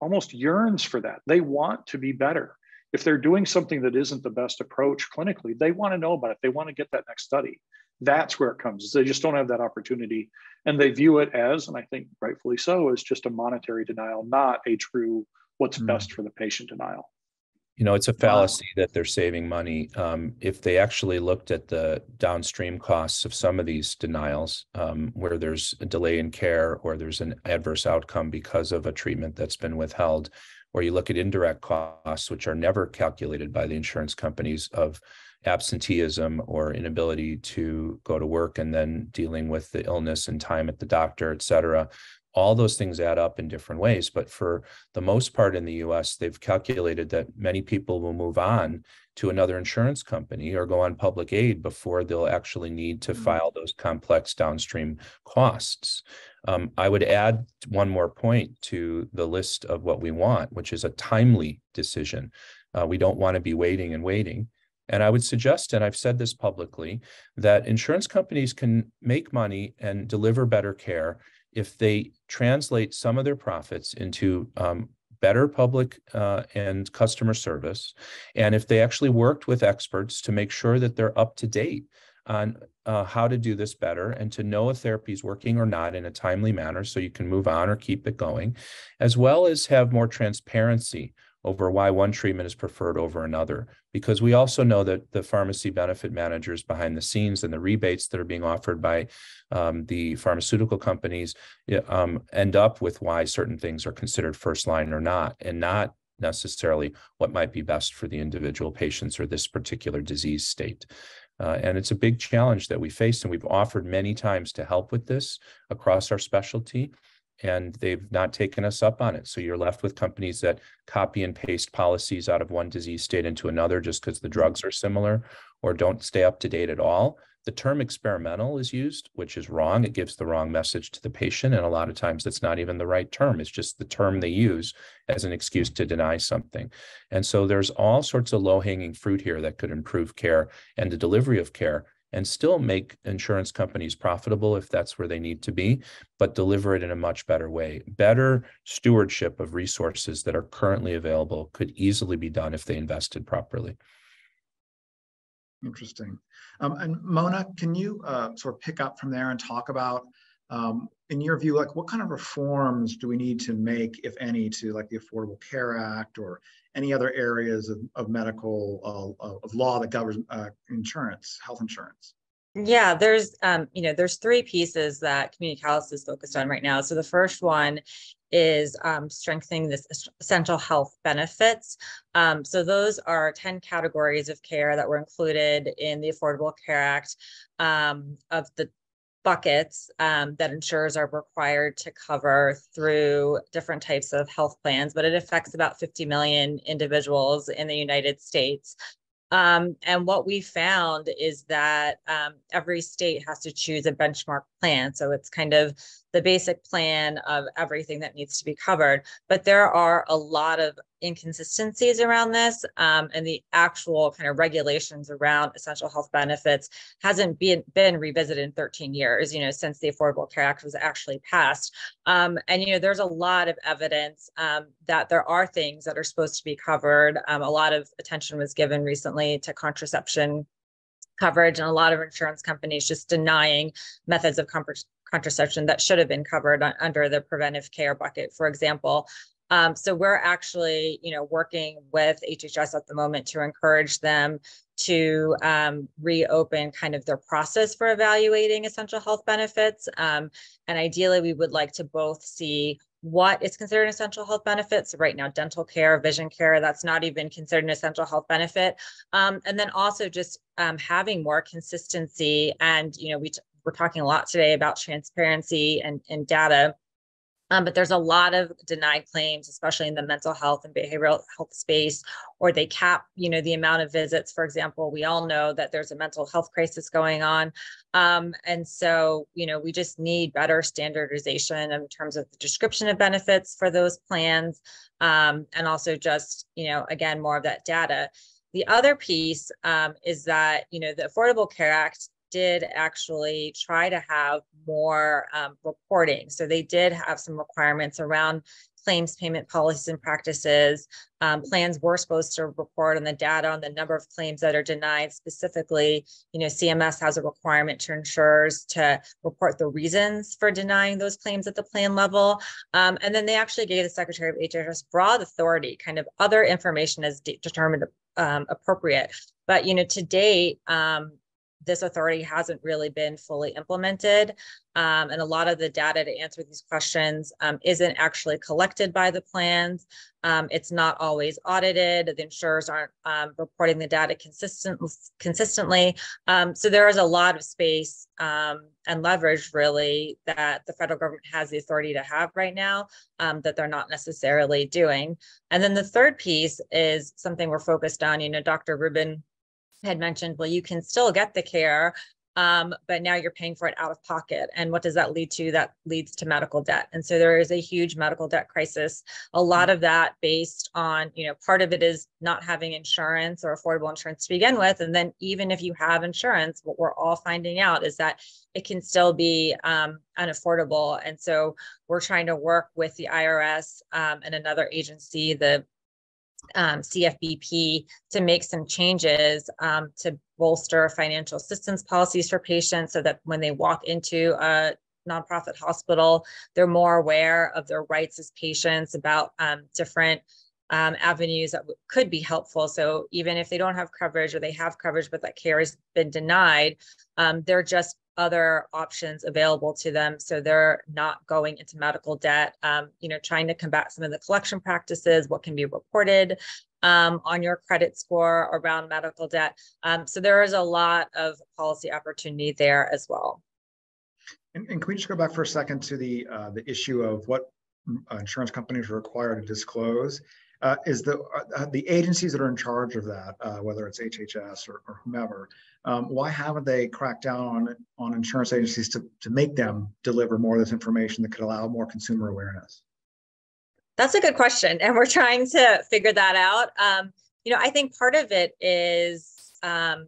almost yearns for that. They want to be better. If they're doing something that isn't the best approach clinically, they want to know about it. They want to get that next study. That's where it comes. They just don't have that opportunity. And they view it as, and I think rightfully so, as just a monetary denial, not a true what's mm. best for the patient denial. You know, it's a fallacy wow. that they're saving money. Um, if they actually looked at the downstream costs of some of these denials, um, where there's a delay in care or there's an adverse outcome because of a treatment that's been withheld, or you look at indirect costs, which are never calculated by the insurance companies of absenteeism or inability to go to work and then dealing with the illness and time at the doctor, et cetera. All those things add up in different ways. But for the most part in the US, they've calculated that many people will move on to another insurance company or go on public aid before they'll actually need to mm-hmm. file those complex downstream costs. Um, I would add one more point to the list of what we want, which is a timely decision. Uh, we don't want to be waiting and waiting. And I would suggest, and I've said this publicly, that insurance companies can make money and deliver better care if they translate some of their profits into um, better public uh, and customer service, and if they actually worked with experts to make sure that they're up to date on uh, how to do this better and to know if therapy is working or not in a timely manner so you can move on or keep it going, as well as have more transparency over why one treatment is preferred over another. Because we also know that the pharmacy benefit managers behind the scenes and the rebates that are being offered by um, the pharmaceutical companies um, end up with why certain things are considered first line or not, and not necessarily what might be best for the individual patients or this particular disease state. Uh, and it's a big challenge that we face, and we've offered many times to help with this across our specialty and they've not taken us up on it. So you're left with companies that copy and paste policies out of one disease state into another just because the drugs mm-hmm. are similar or don't stay up to date at all. The term experimental is used, which is wrong. It gives the wrong message to the patient. And a lot of times that's not even the right term. It's just the term they use as an excuse to deny something. And so there's all sorts of low hanging fruit here that could improve care and the delivery of care and still make insurance companies profitable if that's where they need to be, but deliver it in a much better way. Better stewardship of resources that are currently available could easily be done if they invested properly. Interesting. Um, and Mona, can you uh, sort of pick up from there and talk about, um, in your view, like what kind of reforms do we need to make, if any, to like the Affordable Care Act or any other areas of, of medical uh, of law that governs uh, insurance, health insurance? Yeah, there's um, you know, there's three pieces that Community Catalyst is focused on right now. So the first one is um, strengthening this essential health benefits. Um, so those are 10 categories of care that were included in the Affordable Care Act um, of the buckets um, that insurers are required to cover through different types of health plans, but it affects about 50 million individuals in the United States. Um, and what we found is that um, every state has to choose a benchmark plan. So it's kind of the basic plan of everything that needs to be covered. But there are a lot of inconsistencies around this, um, and the actual kind of regulations around essential health benefits hasn't been been revisited in 13 years. You know, since the Affordable Care Act was actually passed. Um, and you know, there's a lot of evidence um, that there are things that are supposed to be covered. Um, a lot of attention was given recently to contraception coverage and a lot of insurance companies just denying methods of contraception that should have been covered under the preventive care bucket, for example. Um, so we're actually, you know, working with HHS at the moment to encourage them to um, reopen kind of their process for evaluating essential health benefits. Um, and ideally, we would like to both see what is considered an essential health benefits. So right now, dental care, vision care, that's not even considered an essential health benefit. Um, and then also just um, having more consistency. And, you know, we we're talking a lot today about transparency and, and data. Um, but there's a lot of denied claims, especially in the mental health and behavioral health space, or they cap, you know, the amount of visits. For example, we all know that there's a mental health crisis going on, um, and so you know we just need better standardization in terms of the description of benefits for those plans, um, and also just you know again more of that data. The other piece um, is that you know the Affordable Care Act did actually try to have more um, reporting. So they did have some requirements around claims payment policies and practices. Um, plans were supposed to report on the data on the number of claims that are denied. Specifically, you know, CMS has a requirement to insurers to report the reasons for denying those claims at the plan level. Um, and then they actually gave the Secretary of HHS broad authority, kind of other information as de determined um, appropriate. But you know, to date, um, this authority hasn't really been fully implemented. Um, and a lot of the data to answer these questions um, isn't actually collected by the plans. Um, it's not always audited. The insurers aren't um, reporting the data consistent, consistently. Um, so there is a lot of space um, and leverage really that the federal government has the authority to have right now that they're not necessarily doing. And then the third piece is something we're focused on. You know, Dr. Rubin had mentioned, well, you can still get the care, um, but now you're paying for it out of pocket. And what does that lead to? That leads to medical debt. And so there is a huge medical debt crisis. A lot of that based on, you know, part of it is not having insurance or affordable insurance to begin with. And then even if you have insurance, what we're all finding out is that it can still be um, unaffordable. And so we're trying to work with the IRS um, and another agency, the um, CFBP to make some changes um, to bolster financial assistance policies for patients so that when they walk into a nonprofit hospital, they're more aware of their rights as patients about um, different um, avenues that could be helpful. So even if they don't have coverage or they have coverage, but that care has been denied, um, they're just other options available to them. So they're not going into medical debt, um, you know, trying to combat some of the collection practices, what can be reported um, on your credit score around medical debt. Um, so there is a lot of policy opportunity there as well. And, and can we just go back for a second to the uh, the issue of what mm, uh, insurance companies are required to disclose? Uh, is the uh, the agencies that are in charge of that, uh, whether it's HHS or, or whomever, um, why haven't they cracked down on on insurance agencies to to make them deliver more of this information that could allow more consumer awareness? That's a good question, and we're trying to figure that out. Um, you know, I think part of it is um,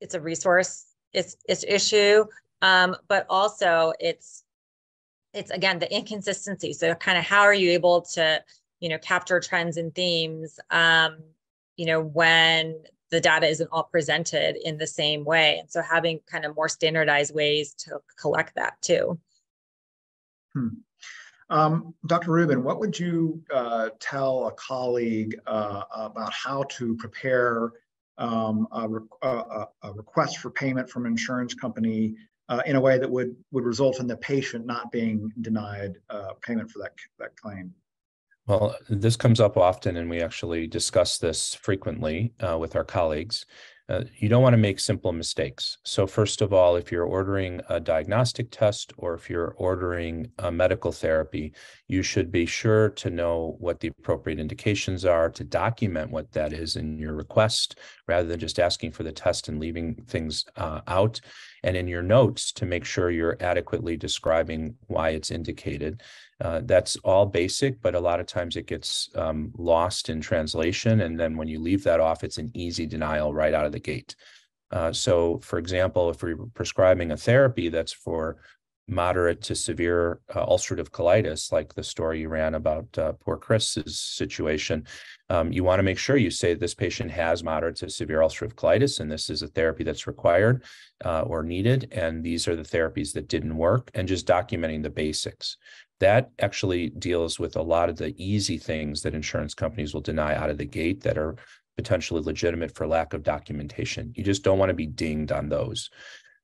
it's a resource it's it's issue, um, but also it's it's again the inconsistency. So, kind of how are you able to you know capture trends and themes um, you know when the data isn't all presented in the same way. And so having kind of more standardized ways to collect that too. Hmm. um, dr rubin what would you uh, tell a colleague uh, about how to prepare um, a, a, a, request for payment from an insurance company uh, in a way that would would result in the patient not being denied uh, payment for that that claim well, this comes up often, and we actually discuss this frequently uh, with our colleagues. Uh, you don't want to make simple mistakes. So, first of all, if you're ordering a diagnostic test or if you're ordering a medical therapy, you should be sure to know what the appropriate indications are, to document what that is in your request, rather than just asking for the test and leaving things uh, out. And in your notes, to make sure you're adequately describing why it's indicated. Uh, that's all basic, but a lot of times it gets um, lost in translation. And then when you leave that off, it's an easy denial right out of the gate. Uh, so, for example, if we're prescribing a therapy that's for moderate to severe uh, ulcerative colitis, like the story you ran about uh, poor Chris's situation, um, you want to make sure you say this patient has moderate to severe ulcerative colitis, and this is a therapy that's required uh, or needed, and these are the therapies that didn't work, and just documenting the basics that actually deals with a lot of the easy things that insurance companies will deny out of the gate that are potentially legitimate for lack of documentation. You just don't want to be dinged on those.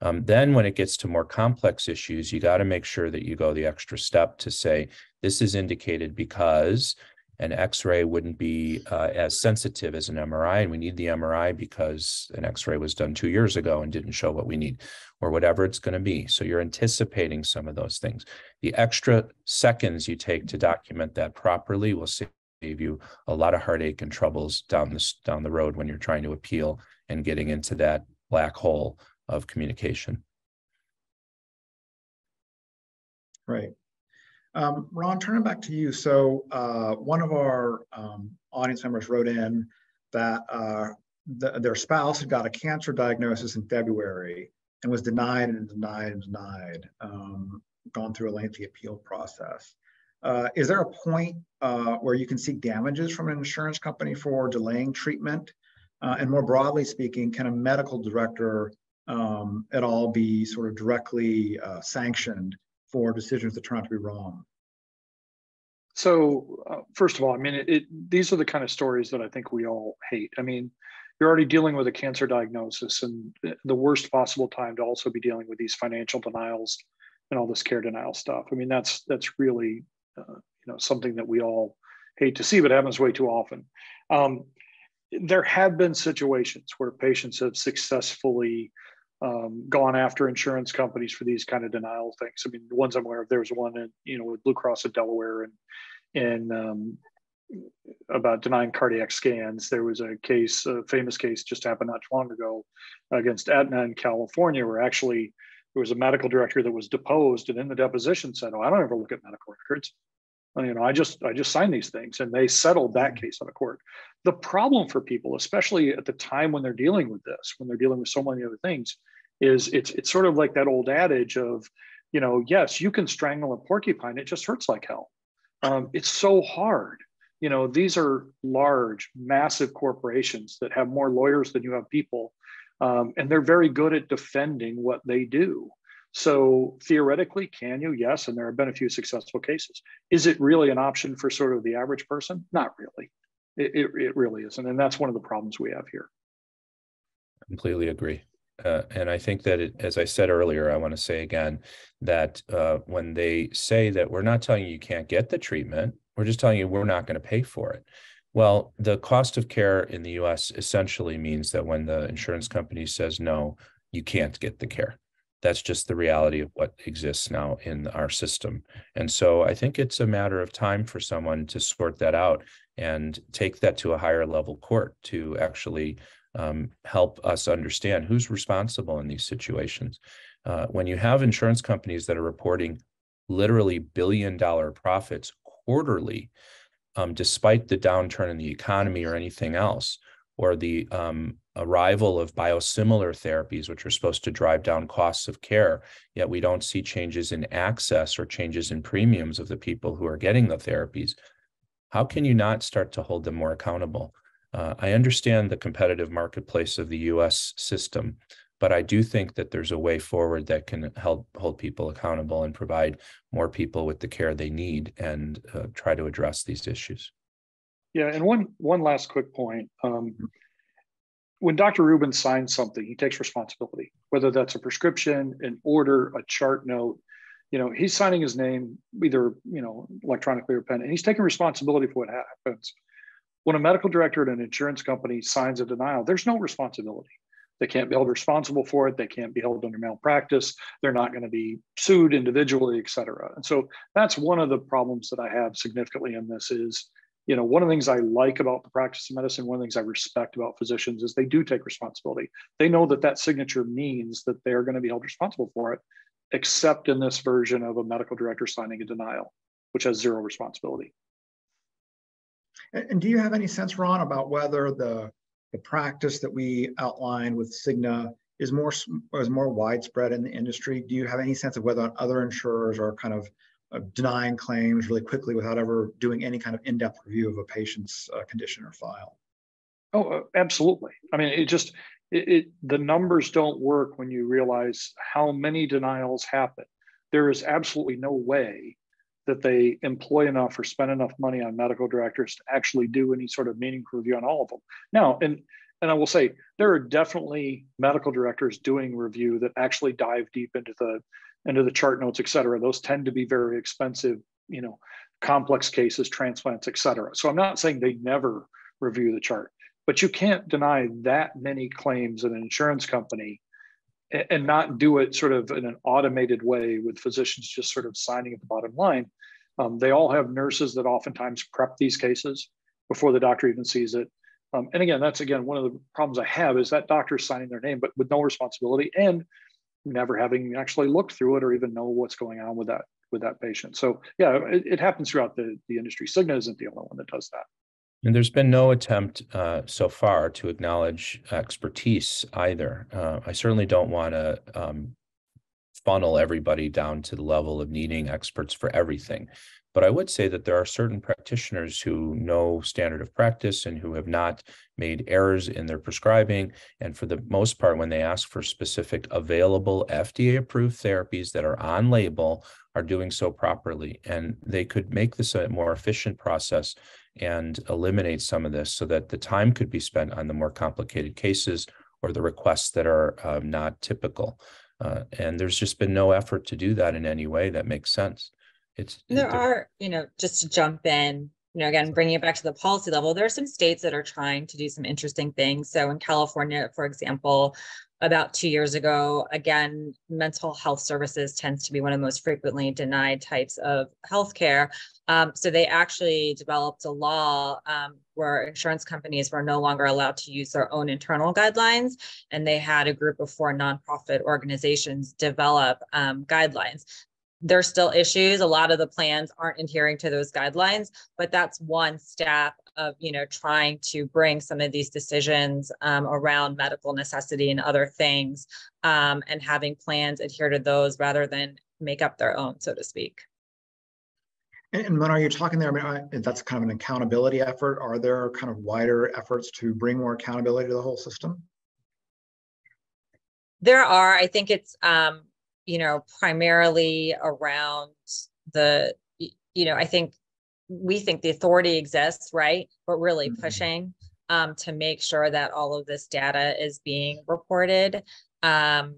Um, then, when it gets to more complex issues, you got to make sure that you go the extra step to say this is indicated because an X-ray wouldn't be uh, as sensitive as an MRI, and we need the MRI because an X-ray was done two years ago and didn't show what we need, or whatever it's going to be. So you're anticipating some of those things. The extra seconds you take to document that properly will save you a lot of heartache and troubles down this down the road when you're trying to appeal and getting into that black hole of communication. Right. Um, Ron, turning back to you. So uh, one of our um, audience members wrote in that uh, the, their spouse had got a cancer diagnosis in February and was denied and denied and denied, um, gone through a lengthy appeal process. Uh, is there a point uh, where you can seek damages from an insurance company for delaying treatment? Uh, and more broadly speaking, can a medical director um, at all be sort of directly uh, sanctioned for decisions that turn out to be wrong? So, uh, first of all, I mean, it, it, these are the kind of stories that I think we all hate. I mean, you're already dealing with a cancer diagnosis, and the worst possible time to also be dealing with these financial denials and all this care denial stuff. I mean, that's that's really uh, you know something that we all hate to see, but happens way too often. Um, there have been situations where patients have successfully um, gone after insurance companies for these kind of denial things. I mean, the ones I'm aware of, there was one in, you know, with Blue Cross of Delaware and, and um, about denying cardiac scans. There was a case, a famous case just happened not too long ago against Aetna in California, where actually there was a medical director that was deposed and in the deposition said, oh, I don't ever look at medical records. You know, I just I just signed these things, and they settled that case on a court. The problem for people, especially at the time when they're dealing with this, when they're dealing with so many other things, is it's it's sort of like that old adage of, you know, yes, you can strangle a porcupine, it just hurts like hell. Um, it's so hard. You know, these are large, massive corporations that have more lawyers than you have people. Um, and they're very good at defending what they do. So theoretically, can you? Yes. And there have been a few successful cases. Is it really an option for sort of the average person? Not really. It, it, it really isn't. And that's one of the problems we have here. Completely agree. Uh, and I think that, it, as I said earlier, I want to say again that uh, when they say that we're not telling you you can't get the treatment, we're just telling you we're not going to pay for it. Well, the cost of care in the US essentially means that when the insurance company says no, you can't get the care. That's just the reality of what exists now in our system. And so I think it's a matter of time for someone to sort that out and take that to a higher level court to actually um, help us understand who's responsible in these situations. Uh, when you have insurance companies that are reporting literally billion dollar profits quarterly, um, despite the downturn in the economy or anything else, or the um, arrival of biosimilar therapies, which are supposed to drive down costs of care, yet we don't see changes in access or changes in premiums of the people who are getting the therapies. How can you not start to hold them more accountable? Uh, I understand the competitive marketplace of the US system, but I do think that there's a way forward that can help hold people accountable and provide more people with the care they need and uh, try to address these issues. Yeah, and one one last quick point. Um, when Dr. Rubin signs something, he takes responsibility, whether that's a prescription, an order, a chart note. You know, he's signing his name either you know electronically or pen, and he's taking responsibility for what happens. When a medical director at an insurance company signs a denial, there's no responsibility. They can't be held responsible for it. They can't be held under malpractice. They're not going to be sued individually, et cetera. And so that's one of the problems that I have significantly in this is, you know, one of the things I like about the practice of medicine, one of the things I respect about physicians is they do take responsibility. They know that that signature means that they're going to be held responsible for it, except in this version of a medical director signing a denial, which has zero responsibility. And, do you have any sense, Ron, about whether the the practice that we outlined with Cigna is more is more widespread in the industry? Do you have any sense of whether other insurers are kind of denying claims really quickly without ever doing any kind of in-depth review of a patient's uh, condition or file? Oh, uh, absolutely. I mean, it just it, it, the numbers don't work when you realize how many denials happen. There is absolutely no way that they employ enough or spend enough money on medical directors to actually do any sort of meaningful review on all of them. Now, and and I will say there are definitely medical directors doing review that actually dive deep into the into the chart notes, et cetera. Those tend to be very expensive, you know, complex cases, transplants, et cetera. So I'm not saying they never review the chart, but you can't deny that many claims in an insurance company and not do it sort of in an automated way with physicians just sort of signing at the bottom line. Um, they all have nurses that oftentimes prep these cases before the doctor even sees it. Um, and again, that's again one of the problems I have is that doctor signing their name, but with no responsibility and never having actually looked through it or even know what's going on with that with that patient. So yeah, it, it happens throughout the, the industry. Cigna isn't the only one that does that. And there's been no attempt uh, so far to acknowledge expertise either. Uh, I certainly don't want to um, funnel everybody down to the level of needing experts for everything. But I would say that there are certain practitioners who know standard of practice and who have not made errors in their prescribing. And for the most part, when they ask for specific available FDA approved therapies that are on label, are doing so properly. And they could make this a more efficient process and eliminate some of this so that the time could be spent on the more complicated cases or the requests that are um, not typical. Uh, and there's just been no effort to do that in any way that makes sense. It's there are, you know, just to jump in, you know, again, bringing it back to the policy level, there are some states that are trying to do some interesting things. So in California, for example, about two years ago. Again, mental health services tends to be one of the most frequently denied types of healthcare. Um, so they actually developed a law um, where insurance companies were no longer allowed to use their own internal guidelines, and they had a group of four nonprofit organizations develop um, guidelines there's still issues. A lot of the plans aren't adhering to those guidelines, but that's one step of you know trying to bring some of these decisions um, around medical necessity and other things, um, and having plans adhere to those rather than make up their own, so to speak. And when are you talking there? I mean, that's kind of an accountability effort. Are there kind of wider efforts to bring more accountability to the whole system? There are, I think it's, um, you know, primarily around the, you know, I think we think the authority exists, right? But really Mhm. pushing um, to make sure that all of this data is being reported. Um,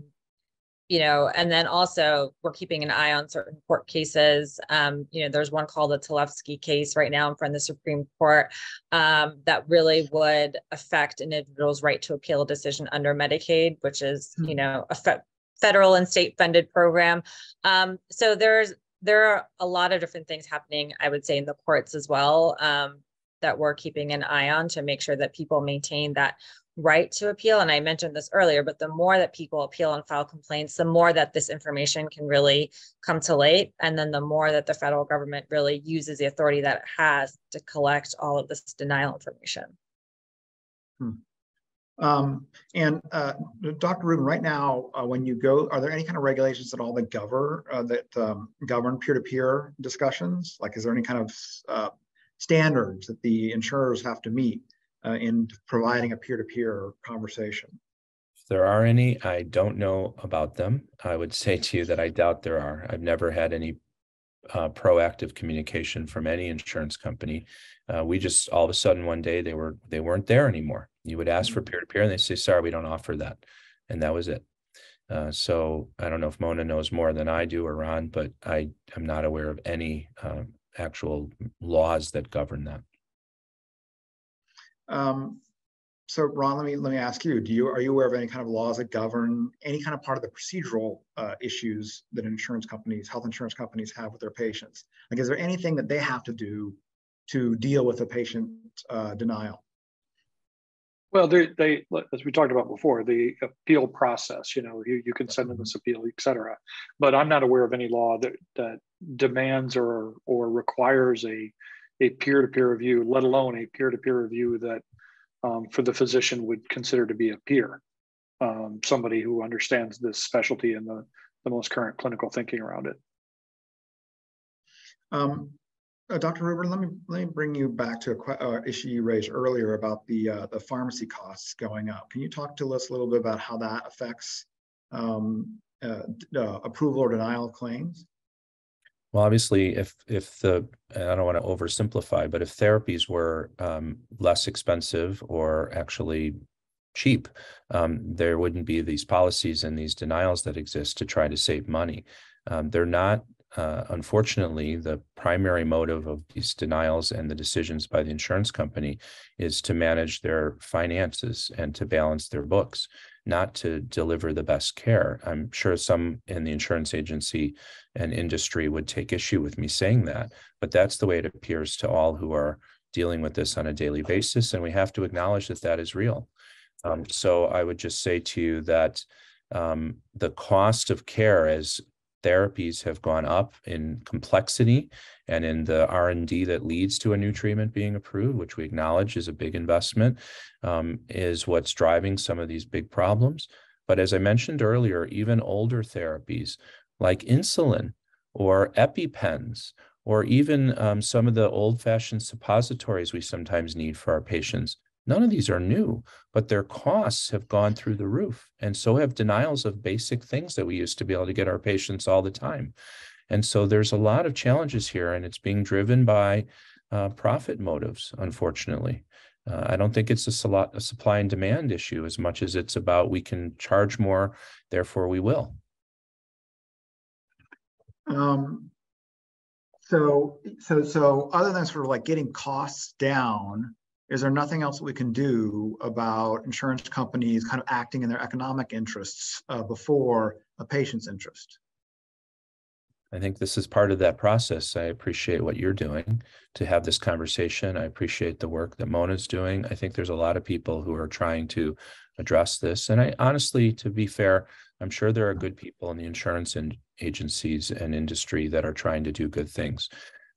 you know, and then also we're keeping an eye on certain court cases. Um, you know, there's one called the Talevski case right now in front of the Supreme Court um, that really would affect an individual's right to appeal a decision under Medicaid, which is, you Hmm. know, a fe- federal and state funded program. Um, so there's there are a lot of different things happening, I would say, in the courts as well, um, that we're keeping an eye on to make sure that people maintain that right to appeal. And I mentioned this earlier, but the more that people appeal and file complaints, the more that this information can really come to light. And then the more that the federal government really uses the authority that it has to collect all of this denial information. Um, and uh, Dr. Rubin, right now, uh, when you go, are there any kind of regulations at all that govern uh, that um, govern peer-to-peer discussions? Like, is there any kind of uh, standards that the insurers have to meet uh, in providing a peer-to-peer conversation? If there are any, I don't know about them. I would say to you that I doubt there are. I've never had any uh, proactive communication from any insurance company. Uh, we just all of a sudden one day they were they weren't there anymore. You would ask for peer to peer, and they say, "Sorry, we don't offer that," and that was it. Uh, so I don't know if Mona knows more than I do or Ron, but I am not aware of any uh, actual laws that govern that. Um, so Ron, let me let me ask you: Do you are you aware of any kind of laws that govern any kind of part of the procedural uh, issues that insurance companies, health insurance companies, have with their patients? Like, is there anything that they have to do to deal with a patient uh, denial? Well, they, they, as we talked about before, the appeal process, you know, you, you can send in this appeal, et cetera. But I'm not aware of any law that, that demands or, or requires a, a peer-to-peer review, let alone a peer-to-peer review that um, for the physician would consider to be a peer. Um, somebody who understands this specialty and the, the most current clinical thinking around it. Um, uh, Dr. Rubin, let me let me bring you back to a uh, issue you raised earlier about the uh, the pharmacy costs going up. Can you talk to us a little bit about how that affects um, uh, uh, approval or denial of claims? Well, obviously, if if the and I don't want to oversimplify, but if therapies were um, less expensive or actually cheap, um, there wouldn't be these policies and these denials that exist to try to save money. Um, they're not, uh, unfortunately, the primary motive of these denials and the decisions by the insurance company is to manage their finances and to balance their books, not to deliver the best care. I'm sure some in the insurance agency and industry would take issue with me saying that, but that's the way it appears to all who are dealing with this on a daily basis. And we have to acknowledge that that is real. Um, so I would just say to you that um, the cost of care as therapies have gone up in complexity and in the r&d that leads to a new treatment being approved which we acknowledge is a big investment um, is what's driving some of these big problems. But as i mentioned earlier even older therapies like insulin or epipens or even um, some of the old-fashioned suppositories we sometimes need for our patients None of these are new, but their costs have gone through the roof. And so have denials of basic things that we used to be able to get our patients all the time. And so there's a lot of challenges here, and it's being driven by uh, profit motives, unfortunately. Uh, I don't think it's a, sal- a supply and demand issue as much as it's about we can charge more, therefore we will. Um, so so so other than sort of like getting costs down, is there nothing else that we can do about insurance companies kind of acting in their economic interests uh, before a patient's interest? I think this is part of that process. I appreciate what you're doing to have this conversation. I appreciate the work that Mona's doing. I think there's a lot of people who are trying to address this. And I honestly, to be fair, I'm sure there are good people in the insurance and agencies and industry that are trying to do good things.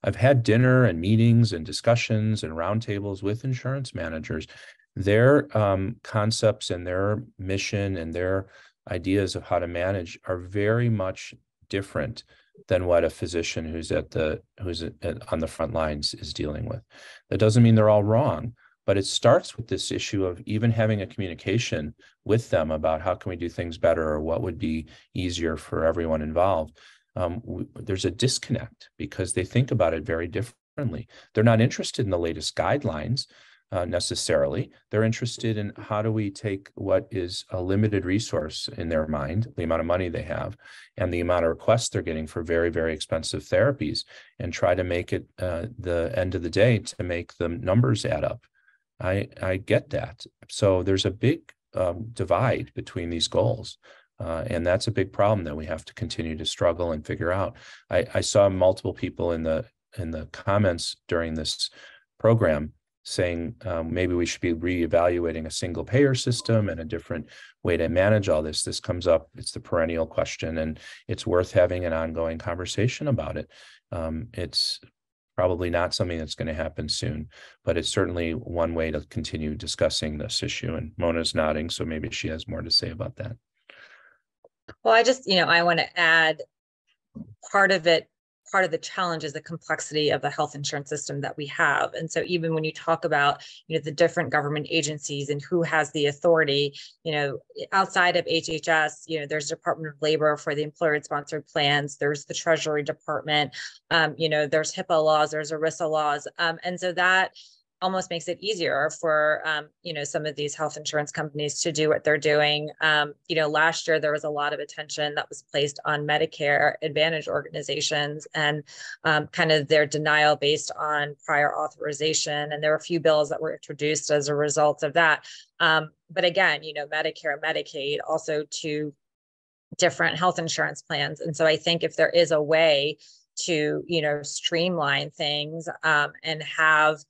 I've had dinner and meetings and discussions and roundtables with insurance managers. Their um, concepts and their mission and their ideas of how to manage are very much different than what a physician who's at the who's at, on the front lines is dealing with. That doesn't mean they're all wrong, But it starts with this issue of even having a communication with them about how can we do things better or what would be easier for everyone involved. Um, there's a disconnect because they think about it very differently. They're not interested in the latest guidelines uh, necessarily. They're interested in how do we take what is a limited resource in their mind, the amount of money they have, and the amount of requests they're getting for very, very expensive therapies, and try to make it uh, the end of the day to make the numbers add up. I I get that. So there's a big um, divide between these goals. Uh, and that's a big problem that we have to continue to struggle and figure out. I, I saw multiple people in the in the comments during this program saying um, maybe we should be reevaluating a single payer system and a different way to manage all this. This comes up, it's the perennial question, and it's worth having an ongoing conversation about it. Um, it's probably not something that's going to happen soon, but it's certainly one way to continue discussing this issue. And Mona's nodding, so maybe she has more to say about that. Well, I just, you know, I want to add part of it part of the challenge is the complexity of the health insurance system that we have. And so even when you talk about, you know, the different government agencies and who has the authority, you know, outside of HHS, you know, there's Department of Labor for the employer sponsored plans, there's the Treasury Department, um, you know, there's HIPAA laws, there's ERISA laws. Um, and so that almost makes it easier for um, you know some of these health insurance companies to do what they're doing. Um, you know, last year there was a lot of attention that was placed on Medicare Advantage organizations and um, kind of their denial based on prior authorization, and there were a few bills that were introduced as a result of that. Um, but again, you know, Medicare and Medicaid also two different health insurance plans, and so I think if there is a way to you know streamline things um, and have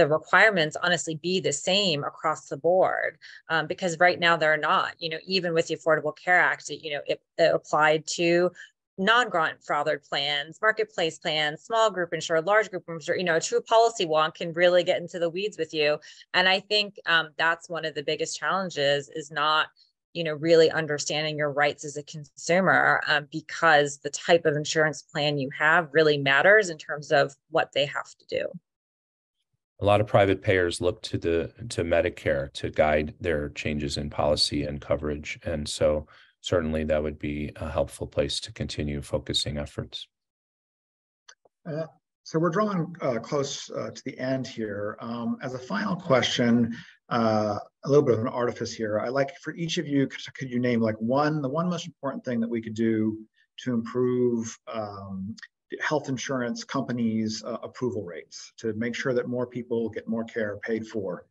the requirements honestly be the same across the board um, because right now they're not you know even with the affordable care act you know it, it applied to non-grandfathered plans marketplace plans small group insured large group insured you know a true policy wonk can really get into the weeds with you. And i think um, that's one of the biggest challenges is not you know really understanding your rights as a consumer um, because the type of insurance plan you have really matters in terms of what they have to do a lot of private payers look to the to Medicare to guide their changes in policy and coverage, and so certainly that would be a helpful place to continue focusing efforts. Uh, so we're drawing uh, close uh, to the end here. Um, as a final question, uh, a little bit of an artifice here. I like for each of you, could, could, you name like one, the one most important thing that we could do to improve um, health insurance companies' uh, approval rates to make sure that more people get more care paid for.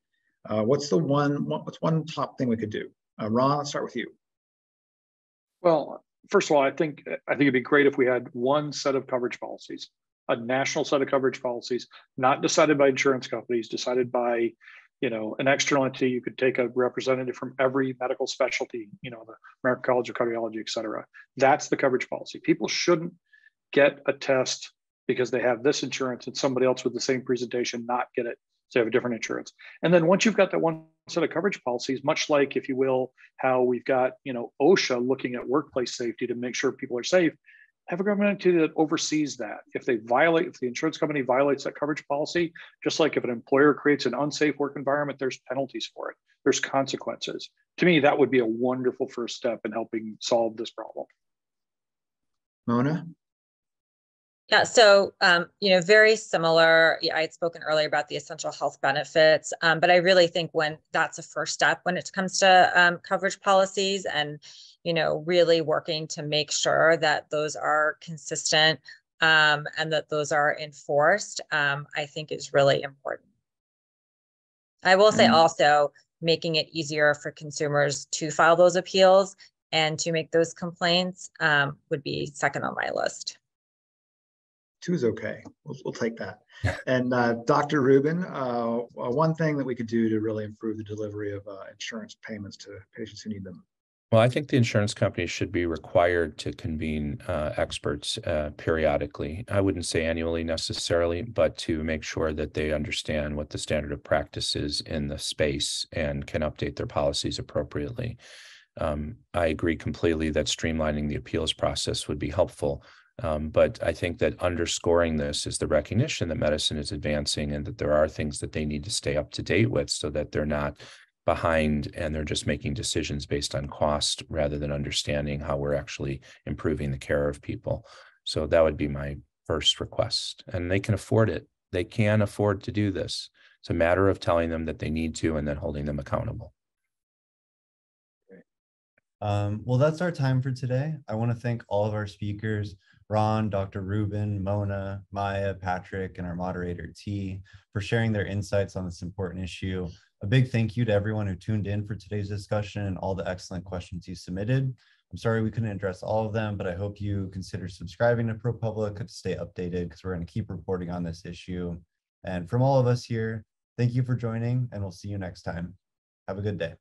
Uh, what's the one? What's one top thing we could do? Uh, Ron, let's start with you. Well, first of all, I think I think it'd be great if we had one set of coverage policies, a national set of coverage policies, not decided by insurance companies, decided by you know an external entity. You could take a representative from every medical specialty, you know, the American College of Cardiology, et cetera. That's the coverage policy. People shouldn't get a test because they have this insurance and somebody else with the same presentation not get it. So they have a different insurance. And then once you've got that one set of coverage policies much like if you will how we've got you know osha looking at workplace safety to make sure people are safe have a government entity that oversees that. If they violate if the insurance company violates that coverage policy just like if an employer creates an unsafe work environment there's penalties for it. There's consequences. To me that would be a wonderful first step in helping solve this problem. Mona yeah, so um, you know, very similar. I had spoken earlier about the essential health benefits, um, but I really think when that's a first step when it comes to um, coverage policies, and you know, really working to make sure that those are consistent um, and that those are enforced, um, I think is really important. I will say mm-hmm. also making it easier for consumers to file those appeals and to make those complaints um, would be second on my list two is okay. We'll, we'll take that. And uh, Dr. Rubin, uh, one thing that we could do to really improve the delivery of uh, insurance payments to patients who need them. Well, I think the insurance companies should be required to convene uh, experts uh, periodically. I wouldn't say annually necessarily, but to make sure that they understand what the standard of practice is in the space and can update their policies appropriately. Um, I agree completely that streamlining the appeals process would be helpful Um, but I think that underscoring this is the recognition that medicine is advancing and that there are things that they need to stay up to date with so that they're not behind and they're just making decisions based on cost rather than understanding how we're actually improving the care of people. So that would be my first request. And they can afford it. They can afford to do this. It's a matter of telling them that they need to and then holding them accountable. Um, well, that's our time for today. I want to thank all of our speakers, Ron, Dr. Rubin, Mona, Maya, Patrick, and our moderator T for sharing their insights on this important issue. A big thank you to everyone who tuned in for today's discussion and all the excellent questions you submitted. I'm sorry we couldn't address all of them, but I hope you consider subscribing to ProPublica to stay updated because we're going to keep reporting on this issue. And from all of us here, thank you for joining and we'll see you next time. Have a good day.